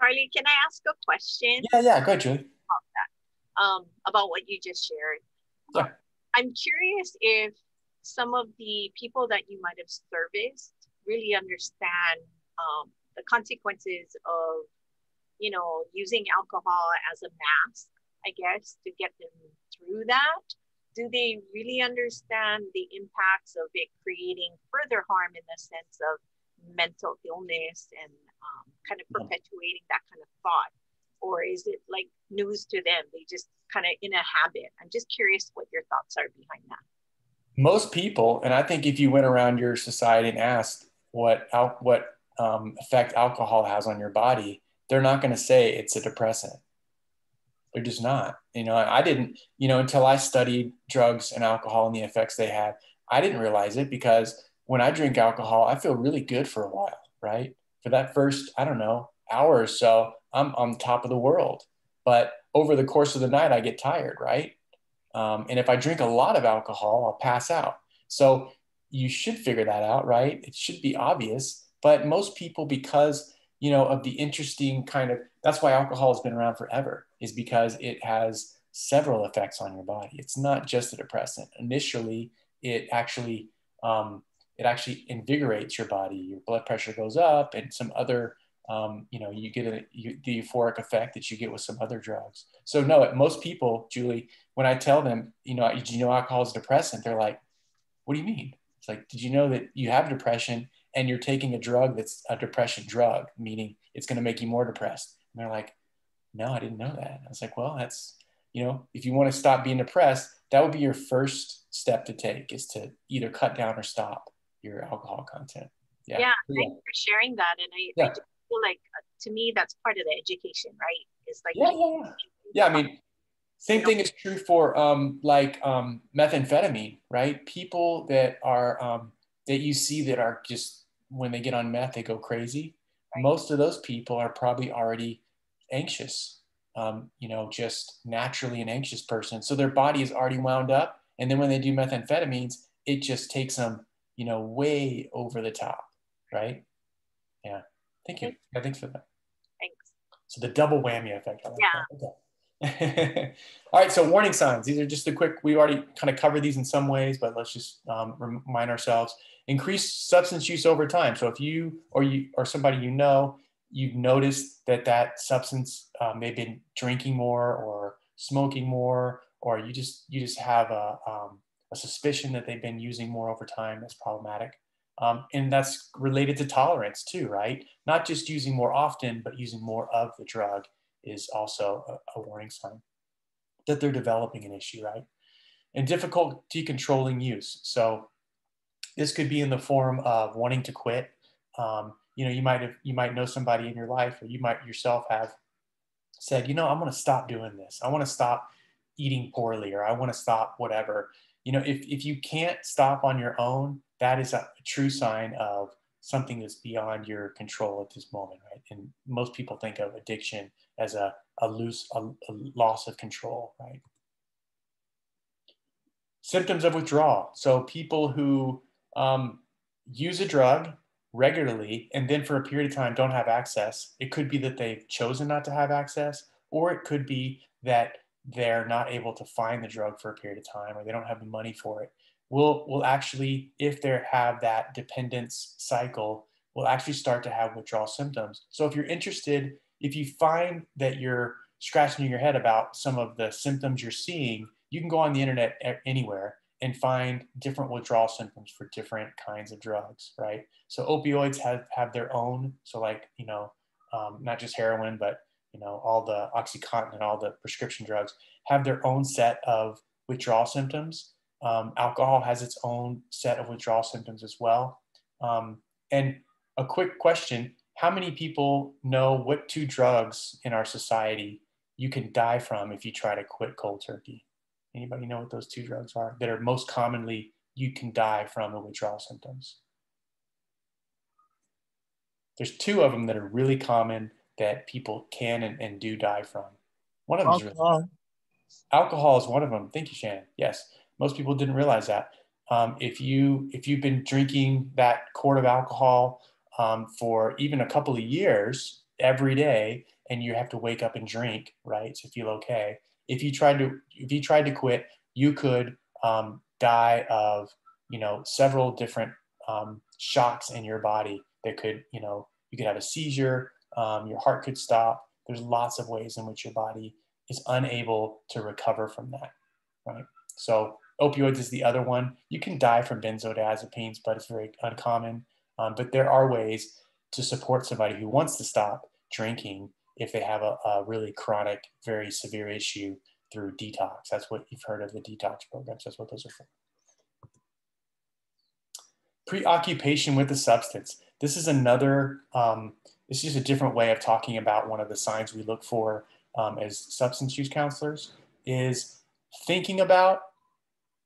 Charlie, can I ask a question? Yeah, yeah, go ahead, Julie. About that, um, about what you just shared. Yeah. I'm curious if some of the people that you might have serviced really understand um, the consequences of, you know, using alcohol as a mask, I guess, to get them through that. Do they really understand the impacts of it creating further harm in the sense of mental illness and um, kind of perpetuating that kind of thought? Or is it like news to them? They just kind of in a habit. I'm just curious what your thoughts are behind that. Most people, and I think if you went around your society and asked what al- what um, effect alcohol has on your body, they're not going to say it's a depressant. They're just not. You know, I didn't. You know, until I studied drugs and alcohol and the effects they had, I didn't realize it because when I drink alcohol, I feel really good for a while, right? For that first, I don't know, hour or so, I'm on top of the world. But over the course of the night, I get tired, right? Um, and if I drink a lot of alcohol, I'll pass out. So you should figure that out, right? It should be obvious. But most people, because you know of the interesting kind of that's why alcohol has been around forever, is because it has several effects on your body. It's not just a depressant. Initially, it actually um, it actually invigorates your body. Your blood pressure goes up, and some other, um, you know, you get a, you, the euphoric effect that you get with some other drugs. So no, most people, Julie, when I tell them, you know, do you know alcohol is depressant? They're like, what do you mean? It's like, did you know that you have depression and you're taking a drug that's a depression drug, meaning it's going to make you more depressed? And they're like, no, I didn't know that. I was like, well, that's, you know, if you want to stop being depressed, that would be your first step to take is to either cut down or stop your alcohol content. Yeah. Yeah. Thanks for sharing that. And I, yeah. I feel like uh, to me, that's part of the education, right? It's like yeah, yeah, Yeah, I mean, same thing is true for um, like um, methamphetamine, right? People that are um, that you see that are just when they get on meth, they go crazy. Right. Most of those people are probably already anxious, um, you know, just naturally an anxious person. So their body is already wound up. And then when they do methamphetamines, it just takes them, you know, way over the top, right? Yeah. Thank you. Yeah, thanks for that. Thanks. So the double whammy effect. Like yeah. (laughs) All right, so warning signs. These are just a quick, we already kind of covered these in some ways, but let's just um, remind ourselves. Increased substance use over time. So if you or you or somebody you know, you've noticed that that substance, um, they've been drinking more or smoking more, or you just you just have a, um, a suspicion that they've been using more over time, that's problematic. Um, and that's related to tolerance too, right? Not just using more often, but using more of the drug is also a, a warning sign that they're developing an issue, right? And difficulty controlling use. So this could be in the form of wanting to quit. Um, you know, you might have you might know somebody in your life, or you might yourself have said, you know, I'm going to stop doing this. I want to stop eating poorly, or I want to stop whatever. You know, if if you can't stop on your own, that is a, true sign of something that's beyond your control at this moment, right? And most people think of addiction as a, a loose, a, a loss of control, right? Symptoms of withdrawal. So people who um, use a drug regularly and then for a period of time don't have access. It could be that they've chosen not to have access, or it could be that they're not able to find the drug for a period of time or they don't have the money for it. Will will actually, if they have that dependence cycle, will actually start to have withdrawal symptoms. So if you're interested if you find that you're scratching your head about some of the symptoms you're seeing, you can go on the internet anywhere and find different withdrawal symptoms for different kinds of drugs, right? So opioids have, have their own, so like, you know, um, not just heroin, but, you know, all the Oxycontin and all the prescription drugs have their own set of withdrawal symptoms. Um, alcohol has its own set of withdrawal symptoms as well. Um, and a quick question, how many people know what two drugs in our society you can die from if you try to quit cold turkey? Anybody know what those two drugs are that are most commonly you can die from the withdrawal symptoms? There's two of them that are really common that people can and, and do die from. One of them alcohol. is really, alcohol is one of them. Thank you, Shannon. Yes, most people didn't realize that. Um, if you if you've been drinking that quart of alcohol um, for even a couple of years every day and you have to wake up and drink right? To feel okay. If you tried to if you tried to quit you could um, die of you know several different um, shocks in your body that could you know you could have a seizure um, your heart could stop. There's lots of ways in which your body is unable to recover from that right? So opioids is the other one. You can die from benzodiazepines but it's very uncommon um, but there are ways to support somebody who wants to stop drinking if they have a, a, really chronic, very severe issue through detox. That's what you've heard of the detox programs. That's what those are for. Preoccupation with the substance. This is another, um, this is just a different way of talking about one of the signs we look for um, as substance use counselors is thinking about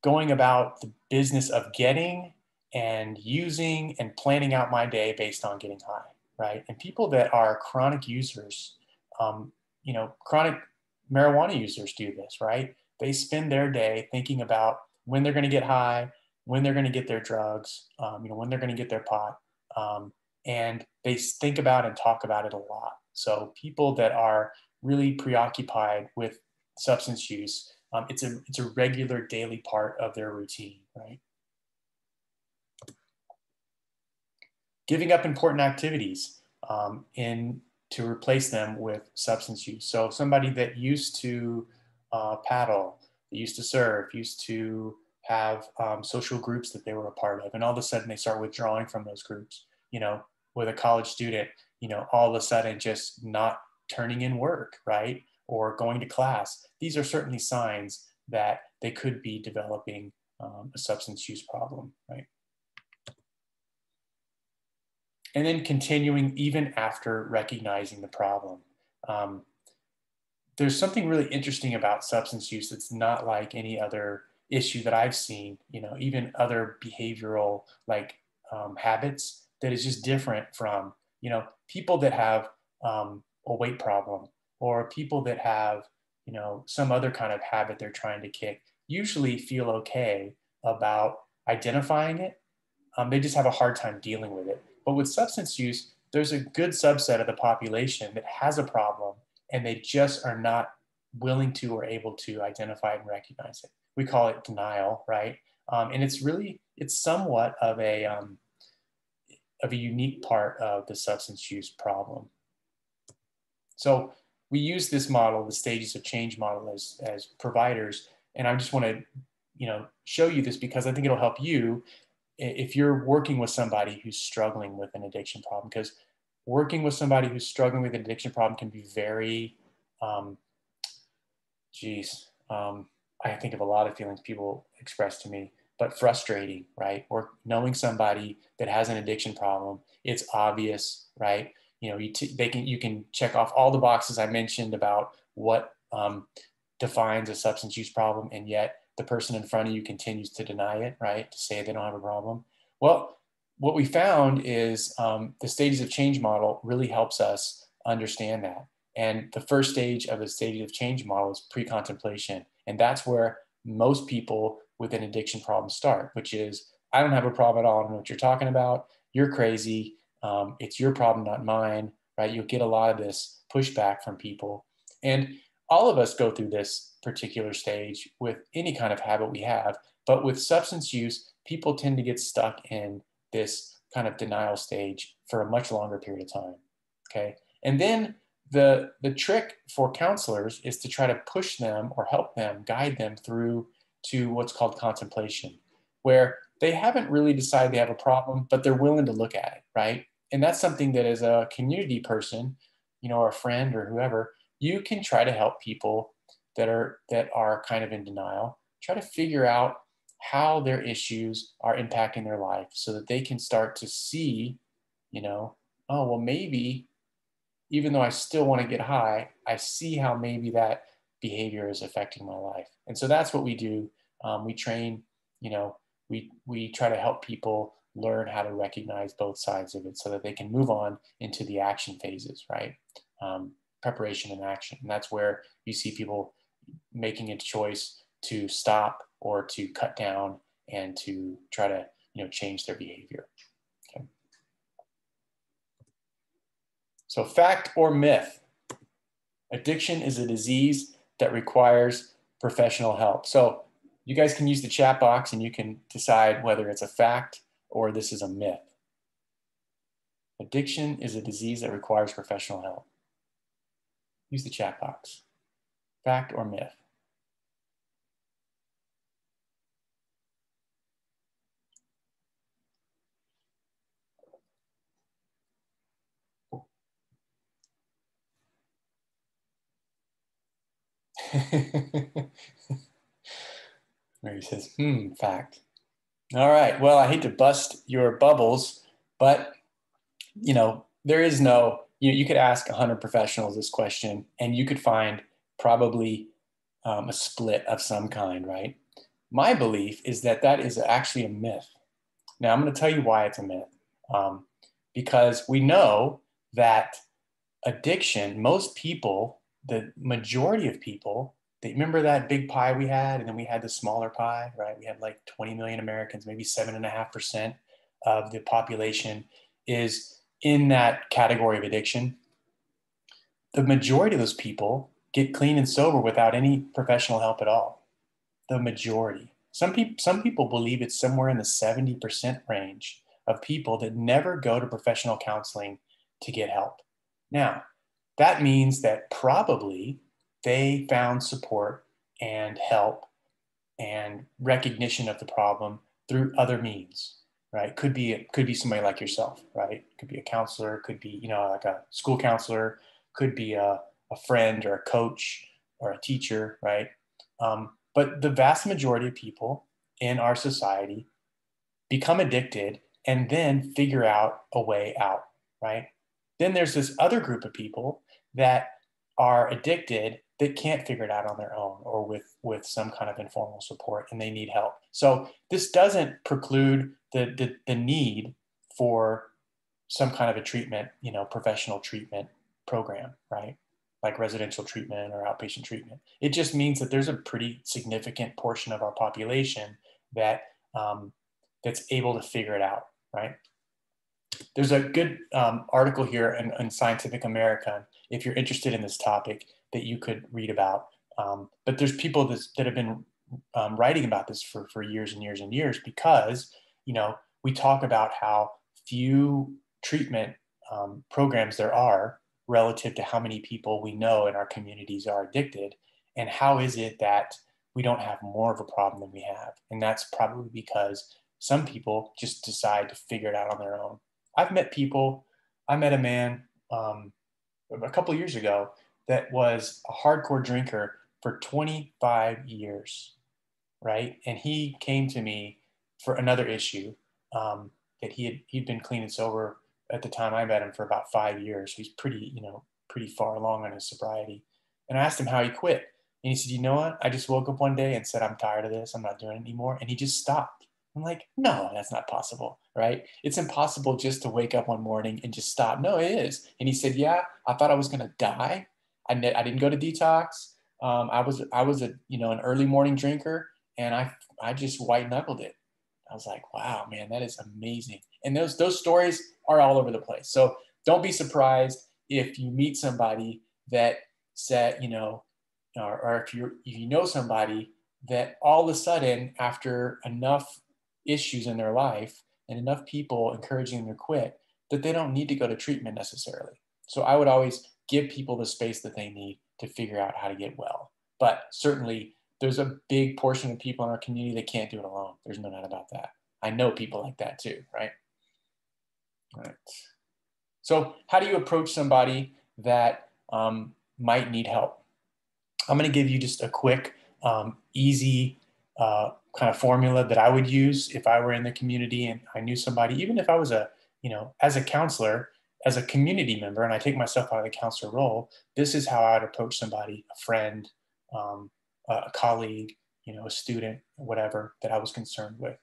going about the business of getting and using and planning out my day based on getting high, right? And people that are chronic users, um, you know, chronic marijuana users do this, right? They spend their day thinking about when they're going to get high, when they're going to get their drugs, um, you know, when they're going to get their pot, um, and they think about and talk about it a lot. So people that are really preoccupied with substance use, um, it's a it's a regular daily part of their routine, right? Giving up important activities um, in to replace them with substance use. So somebody that used to uh, paddle, used to surf, used to have um, social groups that they were a part of, and all of a sudden they start withdrawing from those groups. You know, with a college student, you know, all of a sudden just not turning in work, right, or going to class. These are certainly signs that they could be developing um, a substance use problem, right? And then continuing even after recognizing the problem. Um, there's something really interesting about substance use that's not like any other issue that I've seen, you know, even other behavioral like um, habits that is just different from, you know, people that have um, a weight problem or people that have, you know, some other kind of habit they're trying to kick usually feel okay about identifying it. Um, they just have a hard time dealing with it. But with substance use, there's a good subset of the population that has a problem and they just are not willing to or able to identify and recognize it. We call it denial, right? Um, and it's really, it's somewhat of a, um, of a unique part of the substance use problem. So we use this model, the stages of change model as, as providers. And I just want to, you know, show you this because I think it'll help you if you're working with somebody who's struggling with an addiction problem, because working with somebody who's struggling with an addiction problem can be very, um, geez, um, I think of a lot of feelings people express to me, but frustrating, right? Or knowing somebody that has an addiction problem, it's obvious, right? You know, you t- they can you can check off all the boxes I mentioned about what um, defines a substance use problem, and yet the person in front of you continues to deny it, right? To say they don't have a problem. Well, what we found is um, the stages of change model really helps us understand that. And the first stage of the stages of change model is pre-contemplation. And that's where most people with an addiction problem start, which is, I don't have a problem at all. I don't know what you're talking about. You're crazy. Um, it's your problem, not mine, right? You'll get a lot of this pushback from people. And all of us go through this particular stage with any kind of habit we have. But with substance use, people tend to get stuck in this kind of denial stage for a much longer period of time. Okay. And then the, the trick for counselors is to try to push them or help them, guide them through to what's called contemplation, where they haven't really decided they have a problem, but they're willing to look at it, right? And that's something that as a community person, you know, or a friend or whoever, you can try to help people that are that are kind of in denial, try to figure out how their issues are impacting their life so that they can start to see, you know, oh, well, maybe even though I still want to get high, I see how maybe that behavior is affecting my life. And so that's what we do. Um, we train, you know, we, we try to help people learn how to recognize both sides of it so that they can move on into the action phases, right? Um, preparation and action. And that's where you see people making a choice to stop or to cut down and to try to you know change their behavior. Okay. So fact or myth? Addiction is a disease that requires professional help. So you guys can use the chat box and you can decide whether it's a fact or this is a myth. Addiction is a disease that requires professional help. Use the chat box. Fact or myth? (laughs) Mary says, hmm, fact. All right. Well, I hate to bust your bubbles, but you know, there is no, you, you could ask 100 professionals this question and you could find probably um, a split of some kind, right? My belief is that that is actually a myth. Now, I'm going to tell you why it's a myth. Um, because we know that addiction, most people the majority of people they remember that big pie we had and then we had the smaller pie right we had like 20 million americans maybe seven and a half percent of the population is in that category of addiction the majority of those people get clean and sober without any professional help at all. The majority. Some people some people believe it's somewhere in the 70% range of people that never go to professional counseling to get help. Now that means that probably they found support and help and recognition of the problem through other means right? Could be could be somebody like yourself right? Could be a counselor could be you know like a school counselor could be a, a friend or a coach or a teacher right? Um, but the vast majority of people in our society become addicted and then figure out a way out right? Then there's this other group of people that are addicted that can't figure it out on their own or with with some kind of informal support and they need help. So this doesn't preclude the the, the need for some kind of a treatment you know professional treatment program right? Like residential treatment or outpatient treatment. It just means that there's a pretty significant portion of our population that um, that's able to figure it out right? There's a good um, article here in, in, Scientific American, if you're interested in this topic, that you could read about. Um, but there's people that, that have been um, writing about this for, for years and years and years because, you know, we talk about how few treatment um, programs there are relative to how many people we know in our communities are addicted. And how is it that we don't have more of a problem than we have? And that's probably because some people just decide to figure it out on their own I've met people. I met a man um, a couple years ago that was a hardcore drinker for 25 years, right? And he came to me for another issue um, that he had he'd been clean and sober at the time I met him for about five years. He's pretty, you know, pretty far along on his sobriety. And I asked him how he quit. And he said, you know what? I just woke up one day and said, I'm tired of this. I'm not doing it anymore. And he just stopped. I'm like, no, that's not possible, right? It's impossible just to wake up one morning and just stop. No, it is. And he said, yeah, I thought I was going to die. I, ne- I didn't go to detox. Um, I was I was a you know an early morning drinker, and I I just white knuckled it. I was like, wow, man, that is amazing. And those those stories are all over the place. So don't be surprised if you meet somebody that said, you know, or, or if you if you know somebody that all of a sudden after enough issues in their life and enough people encouraging them to quit that they don't need to go to treatment necessarily. So I would always give people the space that they need to figure out how to get well. But certainly there's a big portion of people in our community that can't do it alone. There's no doubt about that. I know people like that too, right? All right. So how do you approach somebody that um, might need help? I'm going to give you just a quick, um, easy uh, kind of formula that I would use if I were in the community and I knew somebody, even if I was a, you know, as a counselor, as a community member, and I take myself out of the counselor role, this is how I'd approach somebody, a friend, um, a colleague, you know, a student, whatever that I was concerned with.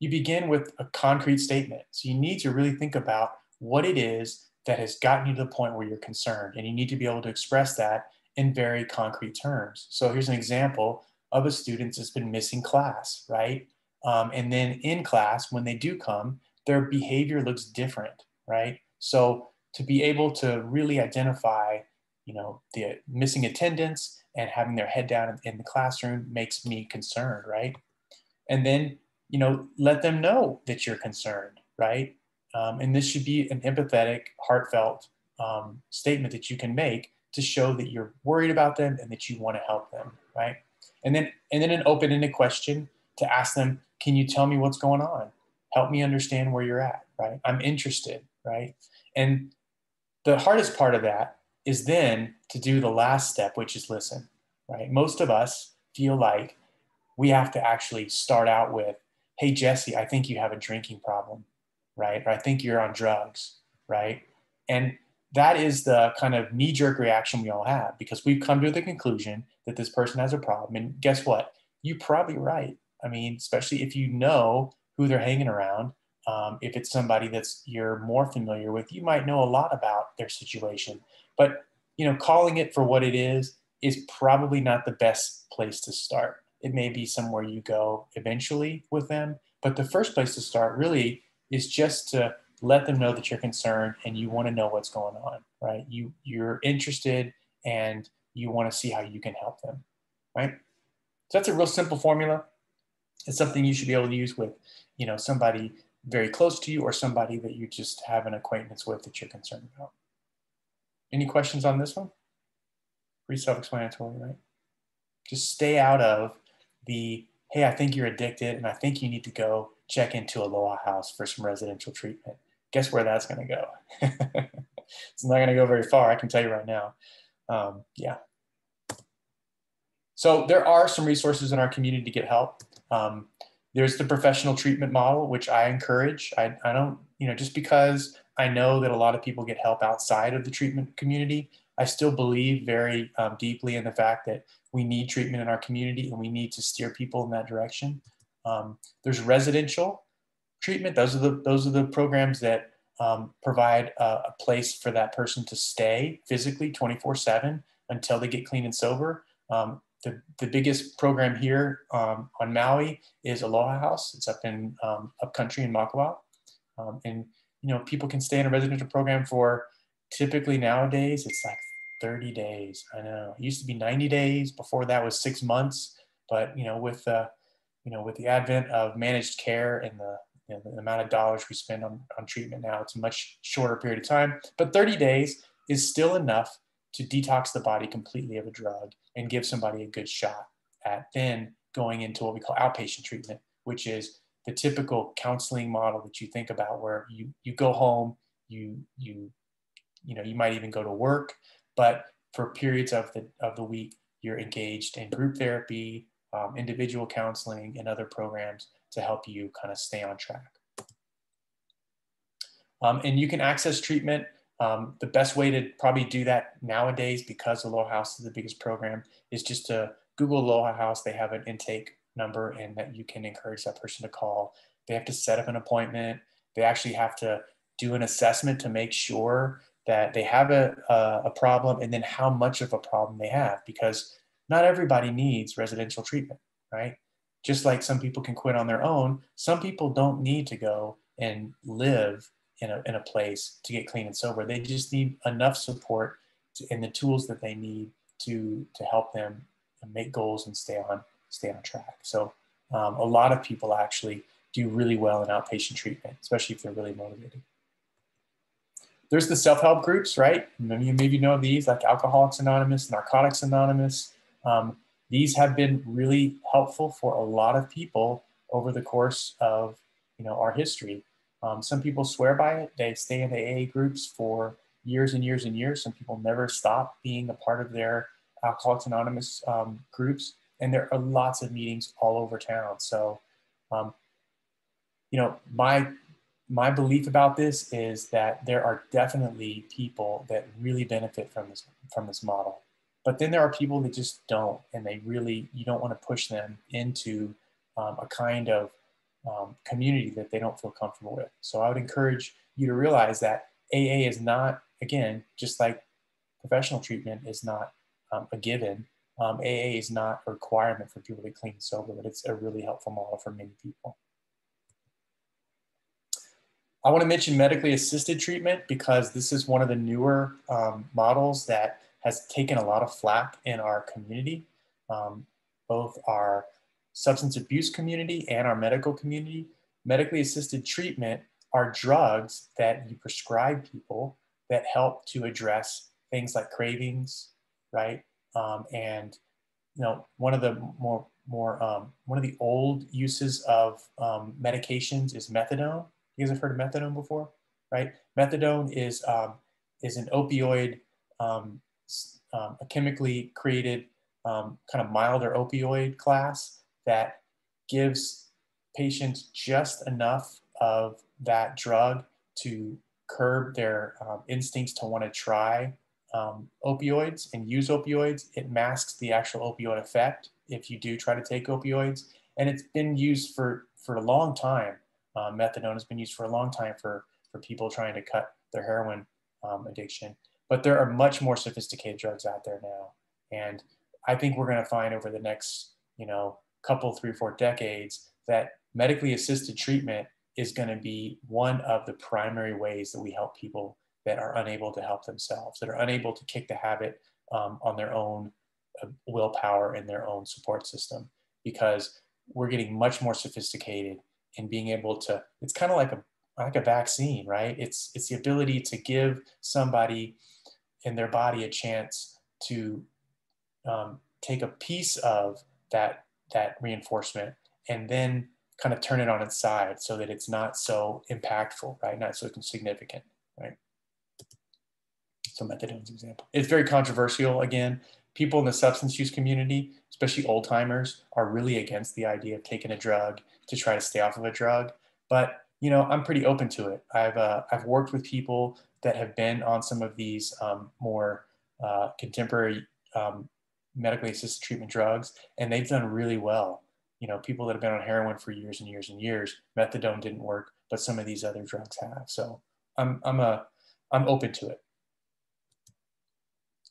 You begin with a concrete statement. So you need to really think about what it is that has gotten you to the point where you're concerned, and you need to be able to express that in very concrete terms. So here's an example of a student that's been missing class, right? Um, and then in class, when they do come, their behavior looks different, right? So to be able to really identify, you know, the missing attendance and having their head down in the classroom makes me concerned, right? And then, you know, let them know that you're concerned, right? Um, and this should be an empathetic, heartfelt um, statement that you can make to show that you're worried about them and that you want to help them, right? and then and then an open-ended question to ask them can you tell me what's going on help me understand where you're at right i'm interested right and the hardest part of that is then to do the last step which is listen right most of us feel like we have to actually start out with hey jesse i think you have a drinking problem right or i think you're on drugs right and that is the kind of knee jerk reaction we all have because we've come to the conclusion that this person has a problem. And guess what? You're probably right. I mean, especially if you know who they're hanging around. Um, if it's somebody that's you're more familiar with, you might know a lot about their situation. But you know, calling it for what it is is probably not the best place to start. It may be somewhere you go eventually with them, but the first place to start really is just to let them know that you're concerned and you want to know what's going on, right? You you're interested and you want to see how you can help them, right? So that's a real simple formula. It's something you should be able to use with, you know, somebody very close to you or somebody that you just have an acquaintance with that you're concerned about. Any questions on this one? Pretty self-explanatory, right? Just stay out of the, hey, I think you're addicted and I think you need to go check into a Aloha House for some residential treatment guess where that's going to go? (laughs) it's not going to go very far, I can tell you right now. Um, yeah. So there are some resources in our community to get help. Um, there's the professional treatment model, which I encourage. I, I don't, you know, just because I know that a lot of people get help outside of the treatment community, I still believe very um, deeply in the fact that we need treatment in our community and we need to steer people in that direction. Um, there's residential treatment. Those are the those are the programs that um, provide a, a, place for that person to stay physically 24/7 until they get clean and sober. Um, the, the biggest program here um, on Maui is Aloha House. It's up in um, upcountry in Makawao. And, you know, people can stay in a residential program for typically nowadays, it's like 30 days. I know it used to be 90 days. Before that was six months. But, you know, with, uh, you know, with the advent of managed care and the, you know, the amount of dollars we spend on, on treatment now, it's a much shorter period of time. But 30 days is still enough to detox the body completely of a drug and give somebody a good shot at then going into what we call outpatient treatment, which is the typical counseling model that you think about where you, you go home, you, you, you know, you might even go to work, but for periods of the, of the week, you're engaged in group therapy, um, individual counseling, and other programs to help you kind of stay on track. Um, and you can access treatment um, the best way to probably do that nowadays, because Aloha House is the biggest program, is just to Google Aloha House. They have an intake number and that you can encourage that person to call. They have to set up an appointment. They actually have to do an assessment to make sure that they have a, a, problem and then how much of a problem they have, because not everybody needs residential treatment, right? Just like some people can quit on their own, some people don't need to go and live in a, in a place to get clean and sober. They just need enough support to, and the tools that they need to, to help them make goals and stay on, stay on track. So um, a lot of people actually do really well in outpatient treatment, especially if they're really motivated. There's the self-help groups, right? Maybe, maybe you know these like Alcoholics Anonymous, Narcotics Anonymous. Um, these have been really helpful for a lot of people over the course of you know our history. Um, some people swear by it. They stay in AA groups for years and years and years. Some people never stop being a part of their Alcoholics Anonymous um, groups. And there are lots of meetings all over town. So, um, you know, my my belief about this is that there are definitely people that really benefit from this from this model, but then there are people that just don't, and they really you don't want to push them into um, a kind of um, community that they don't feel comfortable with. So I would encourage you to realize that AA is not, again, just like professional treatment is not um, a given. Um, AA is not a requirement for people to clean sober, but it's a really helpful model for many people. I want to mention medically assisted treatment because this is one of the newer um, models that has taken a lot of flack in our community. Um, both our substance abuse community and our medical community, medically assisted treatment are drugs that you prescribe people that help to address things like cravings, right? Um, and you know, one of the more more um, one of the old uses of um, medications is methadone. You guys have heard of methadone before, right? Methadone is um, is an opioid, um, um, a chemically created kind of milder opioid class that gives patients just enough of that drug to curb their instincts to want to try um, opioids and use opioids. It masks the actual opioid effect if you do try to take opioids. And it's been used for, for a long time. Uh, methadone has been used for a long time for, for people trying to cut their heroin um, addiction. But there are much more sophisticated drugs out there now. And I think we're going to find over the next, you know, couple, three, four decades, that medically assisted treatment is going to be one of the primary ways that we help people that are unable to help themselves, that are unable to kick the habit um, on their own uh, willpower and their own support system, because we're getting much more sophisticated in being able to. It's kind of like a like a vaccine, right? It's it's the ability to give somebody in their body a chance to um, take a piece of that that reinforcement and then kind of turn it on its side so that it's not so impactful, right? Not so significant? Methadone's example. It's very controversial. Again, people in the substance use community, especially old timers, are really against the idea of taking a drug to try to stay off of a drug. But you know, I'm pretty open to it. I've uh, I've worked with people that have been on some of these um, more uh, contemporary um, medically assisted treatment drugs, and they've done really well. You know, people that have been on heroin for years and years and years, methadone didn't work, but some of these other drugs have. So I'm, I'm, a, I'm open to it.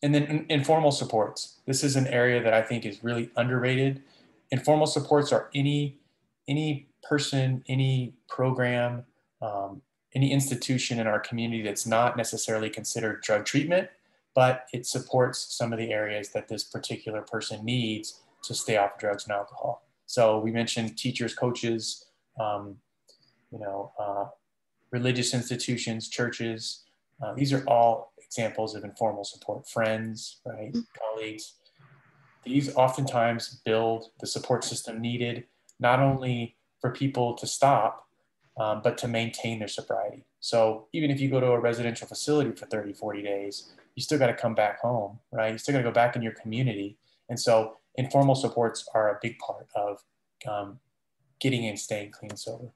And then informal supports. This is an area that I think is really underrated. Informal supports are any, any person, any program, um, any institution in our community that's not necessarily considered drug treatment, but it supports some of the areas that this particular person needs to stay off drugs and alcohol. So we mentioned teachers, coaches, um, you know, uh, religious institutions, churches. Uh, these are all examples of informal support. Friends, right, mm-hmm. colleagues. These oftentimes build the support system needed not only for people to stop, um, but to maintain their sobriety. So even if you go to a residential facility for 30, 40 days, you still got to come back home, right? You still got to go back in your community. And so informal supports are a big part of um, getting and staying clean and sober.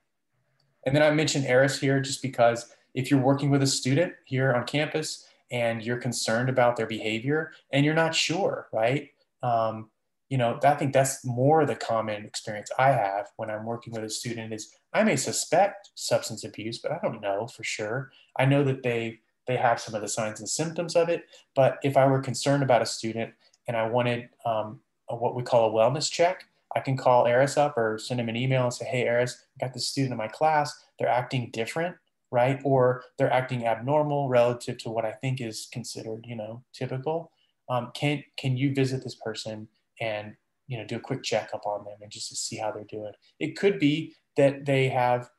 And then I mentioned Eris here just because if you're working with a student here on campus and you're concerned about their behavior and you're not sure, right? Um, you know, I think that's more the common experience I have when I'm working with a student is I may suspect substance abuse, but I don't know for sure. I know that they they have some of the signs and symptoms of it, but if I were concerned about a student and I wanted um, a, what we call a wellness check, I can call Eris up or send him an email and say, hey, Eris, I got this student in my class. They're acting different, right? Or they're acting abnormal relative to what I think is considered, you know, typical. Um, can, can you visit this person and, you know, do a quick checkup on them and just to see how they're doing? It could be that they have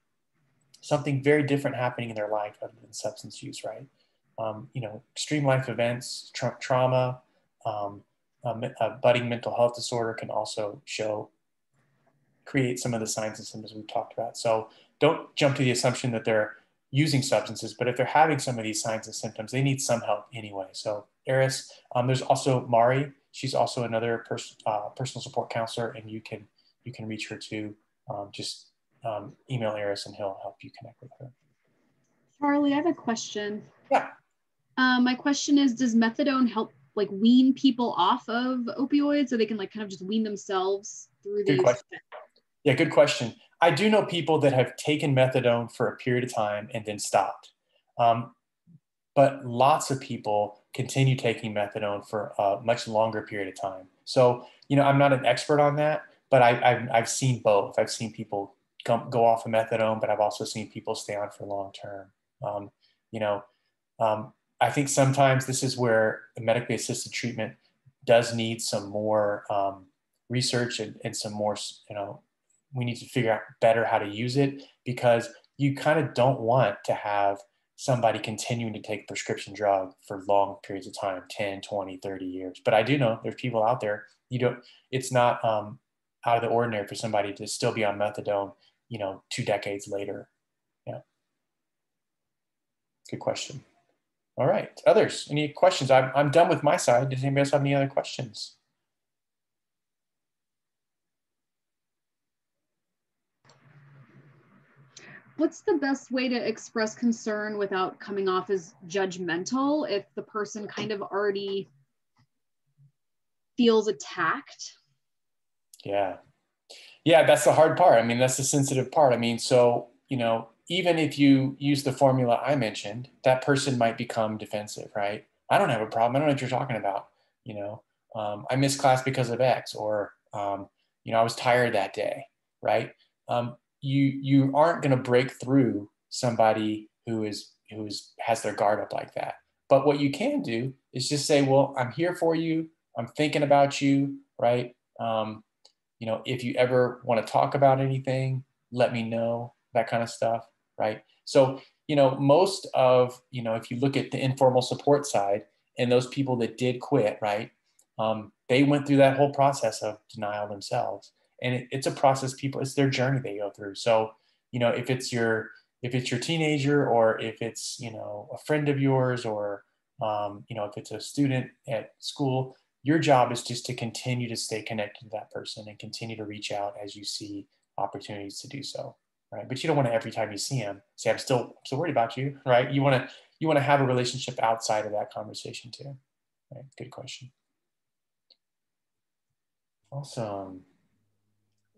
something very different happening in their life other than substance use, right? Um, you know, extreme life events, tra- trauma, um, a budding mental health disorder can also show, create some of the signs and symptoms we've talked about. So don't jump to the assumption that they're using substances, but if they're having some of these signs and symptoms, they need some help anyway. So Eris, um, there's also Mari. She's also another pers- uh, personal support counselor, and you can you can reach her too. Um, just um, email Eris, and he'll help you connect with her. Charlie, I have a question. Yeah. Um, my question is, does methadone help like wean people off of opioids so they can like kind of just wean themselves through these? Question. Yeah, good question. I do know people that have taken methadone for a period of time and then stopped. Um, but lots of people continue taking methadone for a much longer period of time. So, you know, I'm not an expert on that, but I, have I've seen both. I've seen people come, go off of methadone, but I've also seen people stay on for long term. Um, you know, um, I think sometimes this is where medically assisted treatment does need some more um, research and, and some more, you know, we need to figure out better how to use it because you kind of don't want to have somebody continuing to take prescription drug for long periods of time 10 20 30 years but i do know there's people out there you don't it's not um, out of the ordinary for somebody to still be on methadone you know two decades later yeah good question all right. Others, any questions? I'm, I'm done with my side. Does anybody else have any other questions? What's the best way to express concern without coming off as judgmental if the person kind of already feels attacked? Yeah. Yeah, that's the hard part. I mean, that's the sensitive part. I mean, so, you know, even if you use the formula I mentioned, that person might become defensive, right? I don't have a problem. I don't know what you're talking about. You know, um, I missed class because of X, or um, you know, I was tired that day, right? Um, you you aren't going to break through somebody who is who is has their guard up like that. But what you can do is just say, well, I'm here for you. I'm thinking about you, right? Um, you know, if you ever want to talk about anything, let me know. That kind of stuff right? So, you know, most of, you know, if you look at the informal support side and those people that did quit, right, um, they went through that whole process of denial themselves. And it, it's a process people, it's their journey they go through. So, you know, if it's your, if it's your teenager or if it's, you know, a friend of yours or, um, you know, if it's a student at school, your job is just to continue to stay connected to that person and continue to reach out as you see opportunities to do so right? But you don't want to every time you see him say, "I'm still I'm still worried about you," right? You want to you want to have a relationship outside of that conversation too, Right? Good question. Awesome.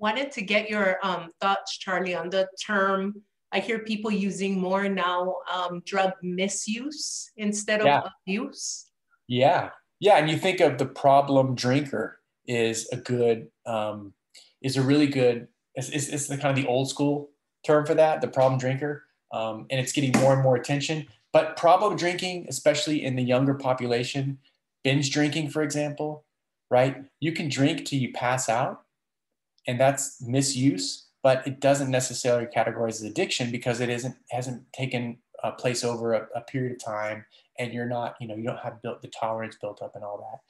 Wanted to get your um, thoughts, Charlie, on the term I hear people using more now um, drug misuse instead of yeah. abuse. Yeah. Yeah. And you think of the problem drinker is a good, um, is a really good, it's, it's, it's, the kind of the old school term for that, the problem drinker. Um, and it's getting more and more attention. But problem drinking, especially in the younger population, binge drinking, for example, right? You can drink till you pass out, and that's misuse but it doesn't necessarily categorize as addiction because it isn't hasn't taken a place over a, a, period of time and you're not you know you don't have built the tolerance built up and all that.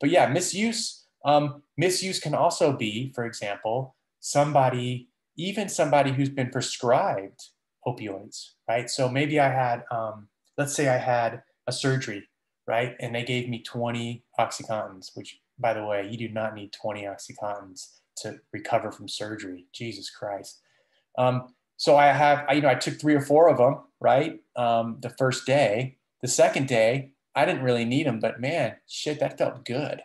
But yeah misuse um, misuse can also be for example somebody even somebody who's been prescribed opioids right? So maybe i had um, let's say i had a surgery right? And they gave me 20 oxycontins which by the way you do not need 20 oxycontins to recover from surgery. Jesus Christ. Um, so I have, I, you know, I took three or four of them, right? Um, the first day, the second day, I didn't really need them, but man, shit, that felt good.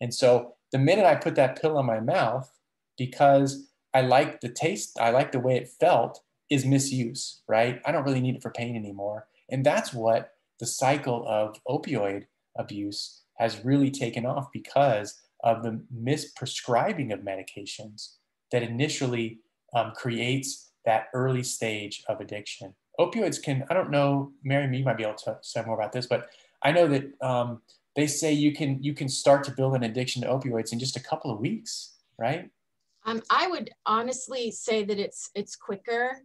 And so the minute I put that pill in my mouth, because I like the taste, I like the way it felt, is misuse, right? I don't really need it for pain anymore. And that's what the cycle of opioid abuse has really taken off because of the misprescribing of medications that initially um, creates that early stage of addiction. Opioids can, I don't know, Mary, me might be able to say more about this, but I know that um, they say you can you can start to build an addiction to opioids in just a couple of weeks, right? Um, I would honestly say that it's it's quicker.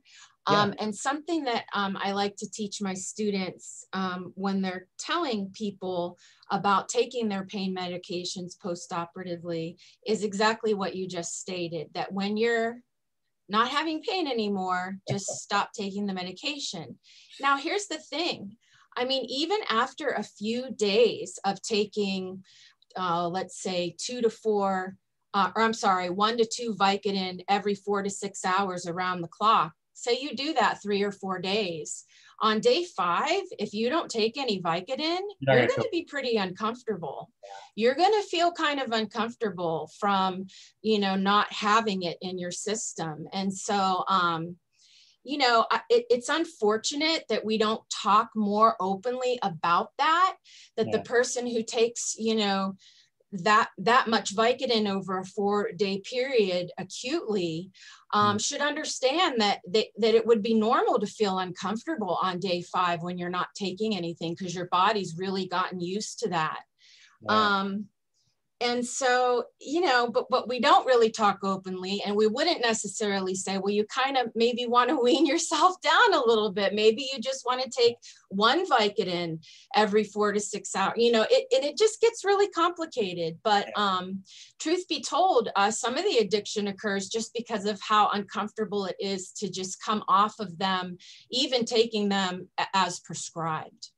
Um, And something that um, I like to teach my students um, when they're telling people about taking their pain medications postoperatively is exactly what you just stated that when you're not having pain anymore, just stop taking the medication. Now, here's the thing I mean, even after a few days of taking, uh, let's say, two to four. Uh, or I'm sorry, one to two Vicodin every four to six hours around the clock say you do that three or four days. On day five, if you don't take any Vicodin, you're, you're going to be pretty uncomfortable. You're going to feel kind of uncomfortable from, you know, not having it in your system. And so, um, you know, it, it's unfortunate that we don't talk more openly about that, that yeah. the person who takes, you know, that that much Vicodin over a four day period acutely um, mm. should understand that, that that it would be normal to feel uncomfortable on day five when you're not taking anything because your body's really gotten used to that. Um, and so you know but but we don't really talk openly and we wouldn't necessarily say well you kind of maybe want to (laughs) wean yourself down a little bit. Maybe you just want to take one vicodin every four to six hours you know it, and it just gets really complicated. But um truth be told uh, some of the addiction occurs just because of how uncomfortable it is to just come off of them even taking them as prescribed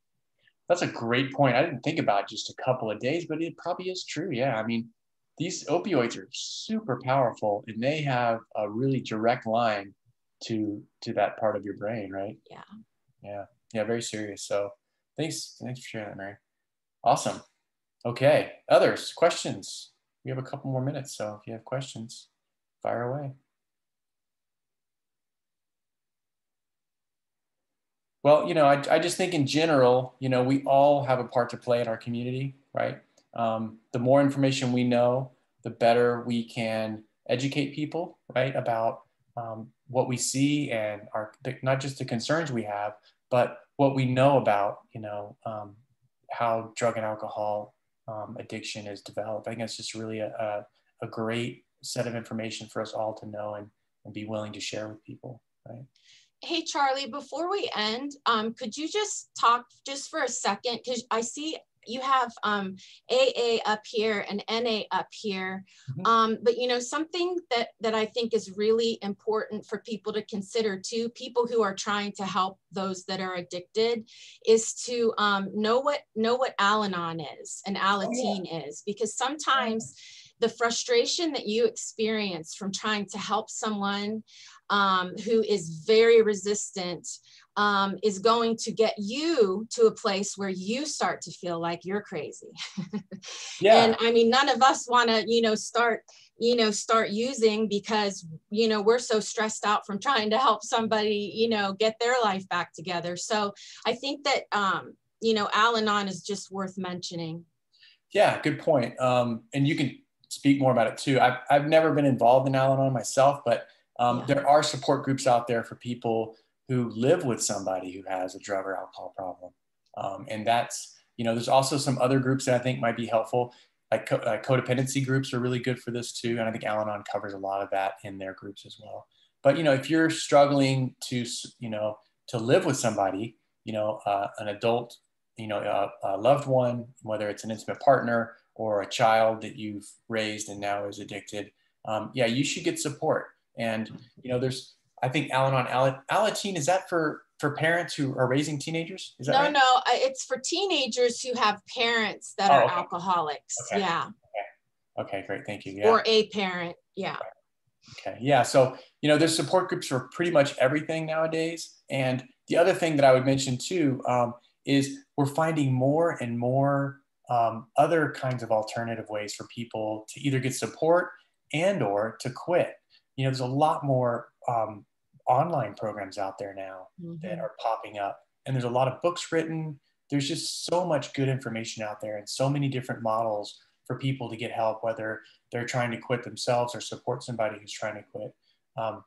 that's a great point. I didn't think about just a couple of days, but it probably is true. Yeah. I mean, these opioids are super powerful and they have a really direct line to to that part of your brain, right? Yeah. Yeah. Yeah, very serious. So thanks. Thanks for sharing that, Mary. Awesome. Okay. Others, questions? We have a couple more minutes. So if you have questions, fire away. Well, you know, I, I just think in general, you know, we all have a part to play in our community, right? Um, the more information we know, the better we can educate people, right, about um, what we see and our not just the concerns we have, but what we know about, you know, um, how drug and alcohol um, addiction is developed. I think it's just really a, a, a great set of information for us all to know and, and be willing to share with people, right? Hey, Charlie, before we end, um, could you just talk just for a second? Because I see you have um, AA up here and NA up here. Mm-hmm. Um, but you know, something that, that I think is really important for people to consider too, people who are trying to help those that are addicted is to um, know what know what Al-Anon is and Alateen oh, yeah. is, because sometimes the frustration that you experience from trying to help someone um, who is very resistant um, is going to get you to a place where you start to feel like you're crazy. (laughs) yeah. And I mean, none of us want to, you know, start, you know, start using because, you know, we're so stressed out from trying to help somebody, you know, get their life back together. So I think that, um, you know, Al Anon is just worth mentioning. Yeah, good point. Um, and you can speak more about it too. I've, I've never been involved in Al Anon myself, but um, yeah. there are support groups out there for people who live with somebody who has a drug or alcohol problem. Um, and that's, you know, there's also some other groups that I think might be helpful. Like co- uh, codependency groups are really good for this too. And I think Al Anon covers a lot of that in their groups as well. But, you know, if you're struggling to, you know, to live with somebody, you know, uh, an adult, you know, a, a loved one, whether it's an intimate partner or a child that you've raised and now is addicted, um, yeah, you should get support. And, you know, there's, I think Al-Anon, Alateen, is that for for parents who are raising teenagers? Is that no, right? no, it's for teenagers who have parents that oh, are okay. alcoholics. Okay. Yeah. Okay. okay, great, thank you. Yeah. Or a parent, yeah. Okay, yeah. So you know, there's support groups for pretty much everything nowadays. And the other thing that I would mention too um, is we're finding more and more um, other kinds of alternative ways for people to either get support and or to quit. You know, there's a lot more um, online programs out there now mm-hmm. that are popping up. And there's a lot of books written. There's just so much good information out there and so many different models for people to get help, whether they're trying to quit themselves or support somebody who's trying to quit, um,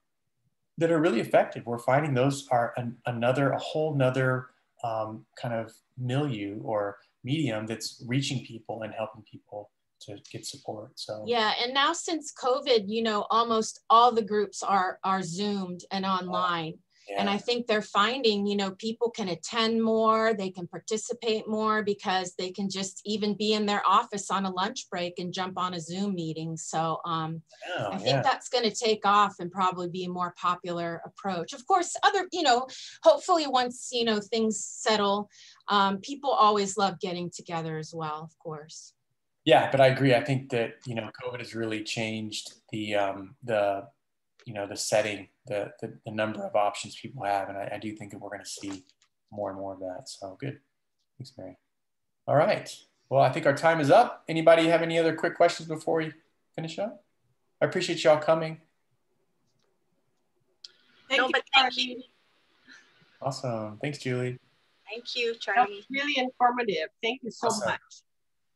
that are really effective. We're finding those are an, another, a whole nother um, kind of milieu or medium that's reaching people and helping people to get support. So yeah, and now since COVID, you know, almost all the groups are are zoomed and online. Yeah. And I think they're finding, you know, people can attend more, they can participate more because they can just even be in their office on a lunch break and jump on a Zoom meeting. So um, oh, I think yeah. that's going to take off and probably be a more popular approach. Of course, other, you know, hopefully once, you know, things settle, um, people always love getting together as well, of course. Yeah, but I agree. I think that you know COVID has really changed the um, the you know the setting, the, the, the number of options people have, and I, I do think that we're going to see more and more of that. So good. Thanks, Mary. All right. Well, I think our time is up. Anybody have any other quick questions before we finish up? I appreciate y'all coming. Thank no, you, but thank you. Awesome. Thanks, Julie. Thank you, Charlie. really informative. Thank you so awesome. much.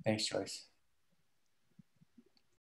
Thanks, Joyce.